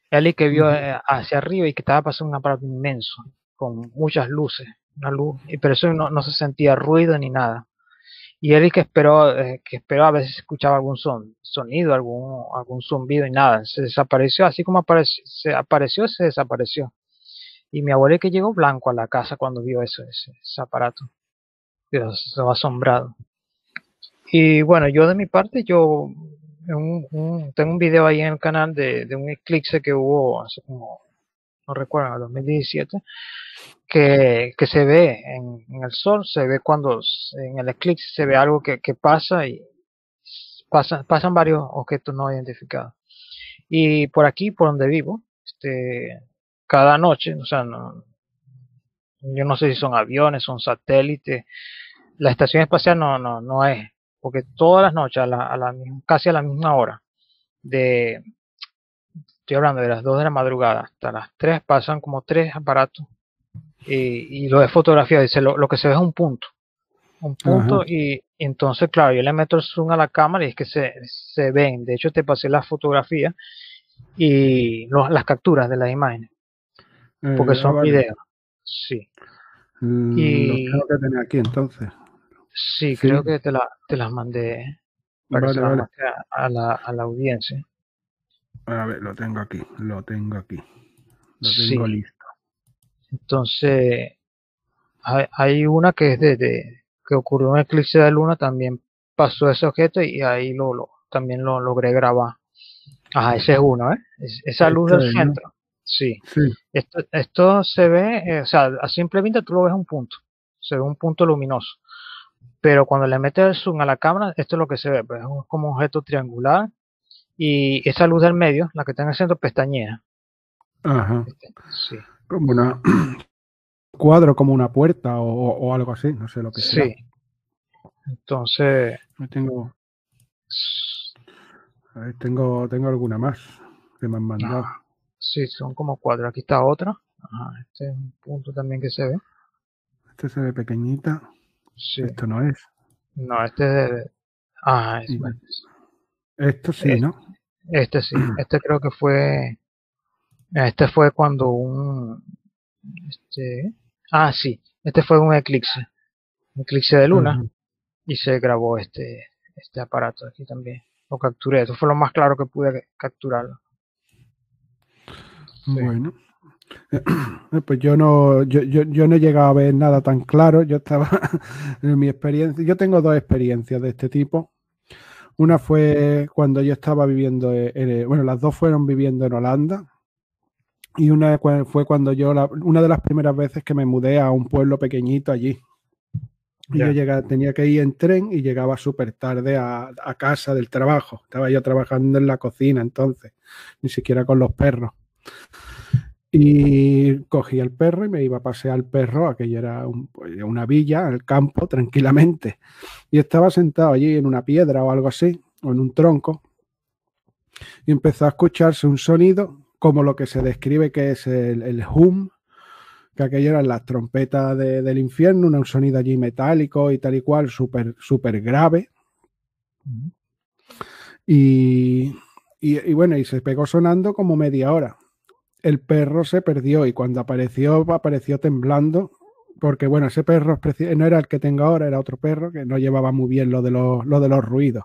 Él que vio eh, hacia arriba y que estaba pasando un aparato inmenso, con muchas luces, una luz, y pero eso no, no se sentía ruido ni nada. Y que esperó, eh, que esperó a ver si escuchaba algún son, sonido, algún, algún zumbido y nada. Se desapareció, así como apareció, se apareció, se desapareció. Y mi abuelo que llegó blanco a la casa cuando vio eso, ese, ese aparato. Dios, asombrado. Y bueno, yo de mi parte, yo un, tengo un video ahí en el canal de, de, un eclipse que hubo hace como, no recuerdo, en el 2017, que, que se ve en, el sol, se ve cuando en el eclipse se ve algo que, que pasa y pasa, pasan varios objetos no identificados. Y por aquí, por donde vivo, este, cada noche, o sea, no, yo no sé si son aviones, son satélites, la estación espacial no, no, no es, porque todas las noches, a la, a la, casi a la misma hora, de, estoy hablando de las 2 de la madrugada hasta las 3, pasan como tres aparatos y, y lo de fotografía, dice, lo, lo, que se ve es un punto, un punto y, y, entonces, claro, yo le meto el zoom a la cámara y es que se, se ven, de hecho te pasé las fotografías y las capturas de las imágenes, porque eh, son vale. videos, sí. Mm, y... Lo tengo que tener aquí entonces. Sí, sí, creo que te, la, te las mandé para vale, que se vale. a, la, a la audiencia. A ver, lo tengo aquí, lo tengo aquí. Lo tengo sí. listo. Entonces, hay, hay, una que es de, de, que ocurrió un eclipse de luna, también pasó ese objeto y ahí lo, lo también lo logré grabar. Ajá, ese es uno, ¿eh? Es, esa luz del centro. ¿no? Sí. sí. Esto, esto se ve, eh, o sea, a simple vista tú lo ves un punto. Se ve un punto luminoso. Pero cuando le metes el zoom a la cámara, esto es lo que se ve, pues es como un objeto triangular y esa luz del medio, la que está en el centro, pestañea. Ajá. Sí. Como una cuadro, como una puerta o, o algo así, no sé lo que sea. Sí. Entonces. Yo tengo. Ver, tengo, tengo alguna más que me han mandado. Ah, sí, son como cuatro. Aquí está otra. Ajá, este es un punto también que se ve. Este se ve pequeñita. Sí. Esto no es. No, este es de... Ah, es... Esto sí, este, ¿no? Este sí. Este creo que fue... Este fue cuando un... Este... Ah, sí. Este fue un eclipse. Un eclipse de luna. Uh -huh. Y se grabó este, este aparato aquí también. Lo capturé. Eso fue lo más claro que pude capturarlo. Sí. Bueno. Pues yo no, yo, yo, yo, no he llegado a ver nada tan claro. Yo estaba en mi experiencia. Yo tengo dos experiencias de este tipo. Una fue cuando yo estaba viviendo, en, bueno, las dos fueron viviendo en Holanda. Y una fue cuando yo, la, una de las primeras veces que me mudé a un pueblo pequeñito allí. Y yeah. yo llegaba, tenía que ir en tren y llegaba súper tarde a, a casa del trabajo. Estaba yo trabajando en la cocina entonces, ni siquiera con los perros. Y cogí el perro y me iba a pasear al perro, aquello era un, pues, una villa, el campo, tranquilamente. Y estaba sentado allí en una piedra o algo así, o en un tronco, y empezó a escucharse un sonido como lo que se describe que es el, el hum, que aquello eran las trompetas de, del infierno, un sonido allí metálico y tal y cual, súper, súper grave. Y, y, y bueno, y se pegó sonando como media hora el perro se perdió y cuando apareció, apareció temblando, porque bueno, ese perro no era el que tengo ahora, era otro perro que no llevaba muy bien lo de los, lo de los ruidos.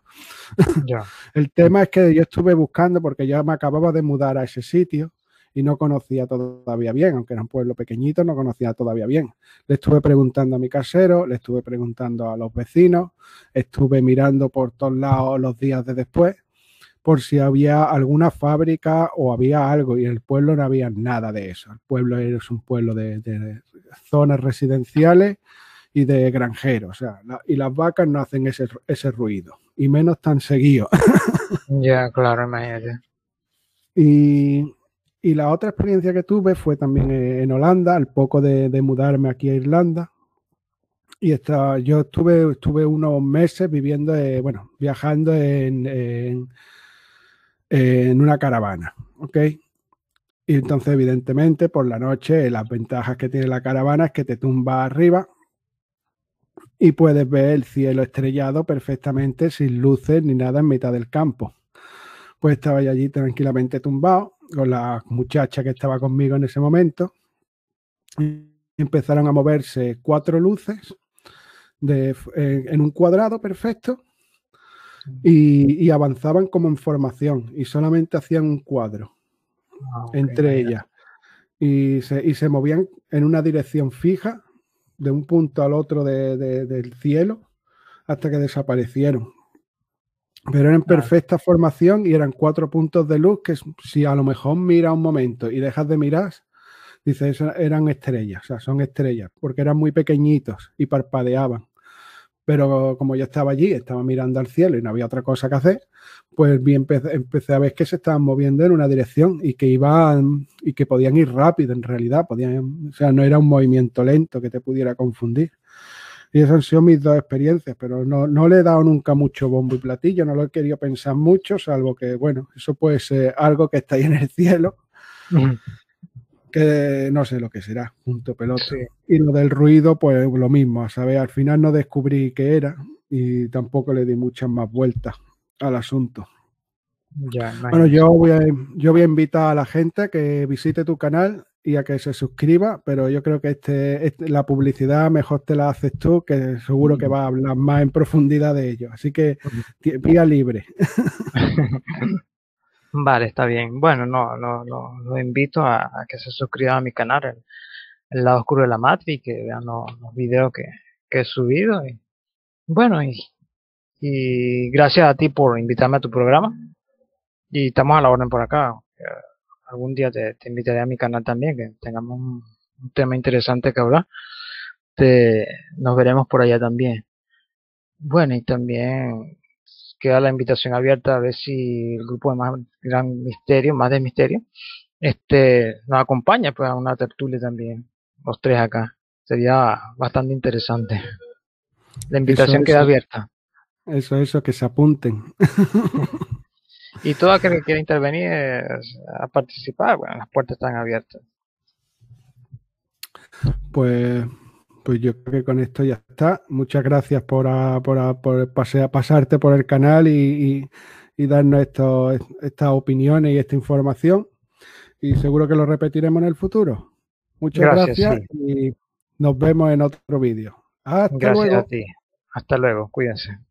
El tema es que yo estuve buscando, porque ya me acababa de mudar a ese sitio y no conocía todavía bien, aunque era un pueblo pequeñito, no conocía todavía bien. Le estuve preguntando a mi casero, le estuve preguntando a los vecinos, estuve mirando por todos lados los días de después por si había alguna fábrica o había algo y en el pueblo no había nada de eso. El pueblo es un pueblo de, de zonas residenciales y de granjeros, o sea, la, y las vacas no hacen ese, ese ruido, y menos tan seguido. Ya, claro, imagínate. Y, y, la otra experiencia que tuve fue también en Holanda, al poco de, de mudarme aquí a Irlanda. Y estaba, yo estuve, estuve unos meses viviendo, eh, bueno, viajando en, en en una caravana. ¿ok? Y entonces, evidentemente, por la noche, las ventajas que tiene la caravana es que te tumba arriba y puedes ver el cielo estrellado perfectamente sin luces ni nada en mitad del campo. Pues estaba allí tranquilamente tumbado con la muchacha que estaba conmigo en ese momento. Empezaron a moverse cuatro luces de, en, un cuadrado perfecto y, avanzaban como en formación y solamente hacían un cuadro ah, entre ellas. Y se, y se movían en una dirección fija de un punto al otro del cielo hasta que desaparecieron. Pero eran perfecta formación y eran cuatro puntos de luz que si a lo mejor mira un momento y dejas de mirar, dices, eran estrellas, o sea, son estrellas, porque eran muy pequeñitos y parpadeaban. Pero como yo estaba allí, estaba mirando al cielo y no había otra cosa que hacer, pues bien empecé, a ver que se estaban moviendo en una dirección y que iban y que podían ir rápido en realidad, podían, o sea, no era un movimiento lento que te pudiera confundir. Y esas han sido mis dos experiencias, pero no, no le he dado nunca mucho bombo y platillo, no lo he querido pensar mucho, salvo que, bueno, eso puede ser algo que está ahí en el cielo que no sé lo que será, punto pelota. Y lo del ruido, pues lo mismo, a saber, al final no descubrí qué era y tampoco le di muchas más vueltas al asunto. bueno, yo voy, a, yo voy a invitar a la gente a que visite tu canal y a que se suscriba, pero yo creo que este, este la publicidad mejor te la haces tú, que seguro que vas a hablar más en profundidad de ello. Así que vía libre. Vale, está bien. Bueno, no, no, no, lo invito a, que se suscriban a mi canal, el, lado oscuro de la matriz, y que vean los, videos que, he subido. Y, bueno, y, y gracias a ti por invitarme a tu programa. Y estamos a la orden por acá. Algún día te, invitaré a mi canal también, que tengamos un, tema interesante que hablar. Te, nos veremos por allá también. Bueno, y también queda la invitación abierta a ver si el grupo de más gran misterio, más de misterio, este nos acompaña pues a una tertulia también, los tres acá. Sería bastante interesante. La invitación queda abierta. Eso, eso, que se apunten. y todo aquel que quiera intervenir a participar, bueno, las puertas están abiertas. Pues pues yo creo que con esto ya está. Muchas gracias por, por, pasarte por el canal y, darnos estas opiniones y esta información. Y seguro que lo repetiremos en el futuro. Muchas gracias, y nos vemos en otro vídeo. Hasta gracias a ti. Hasta luego. Cuídense.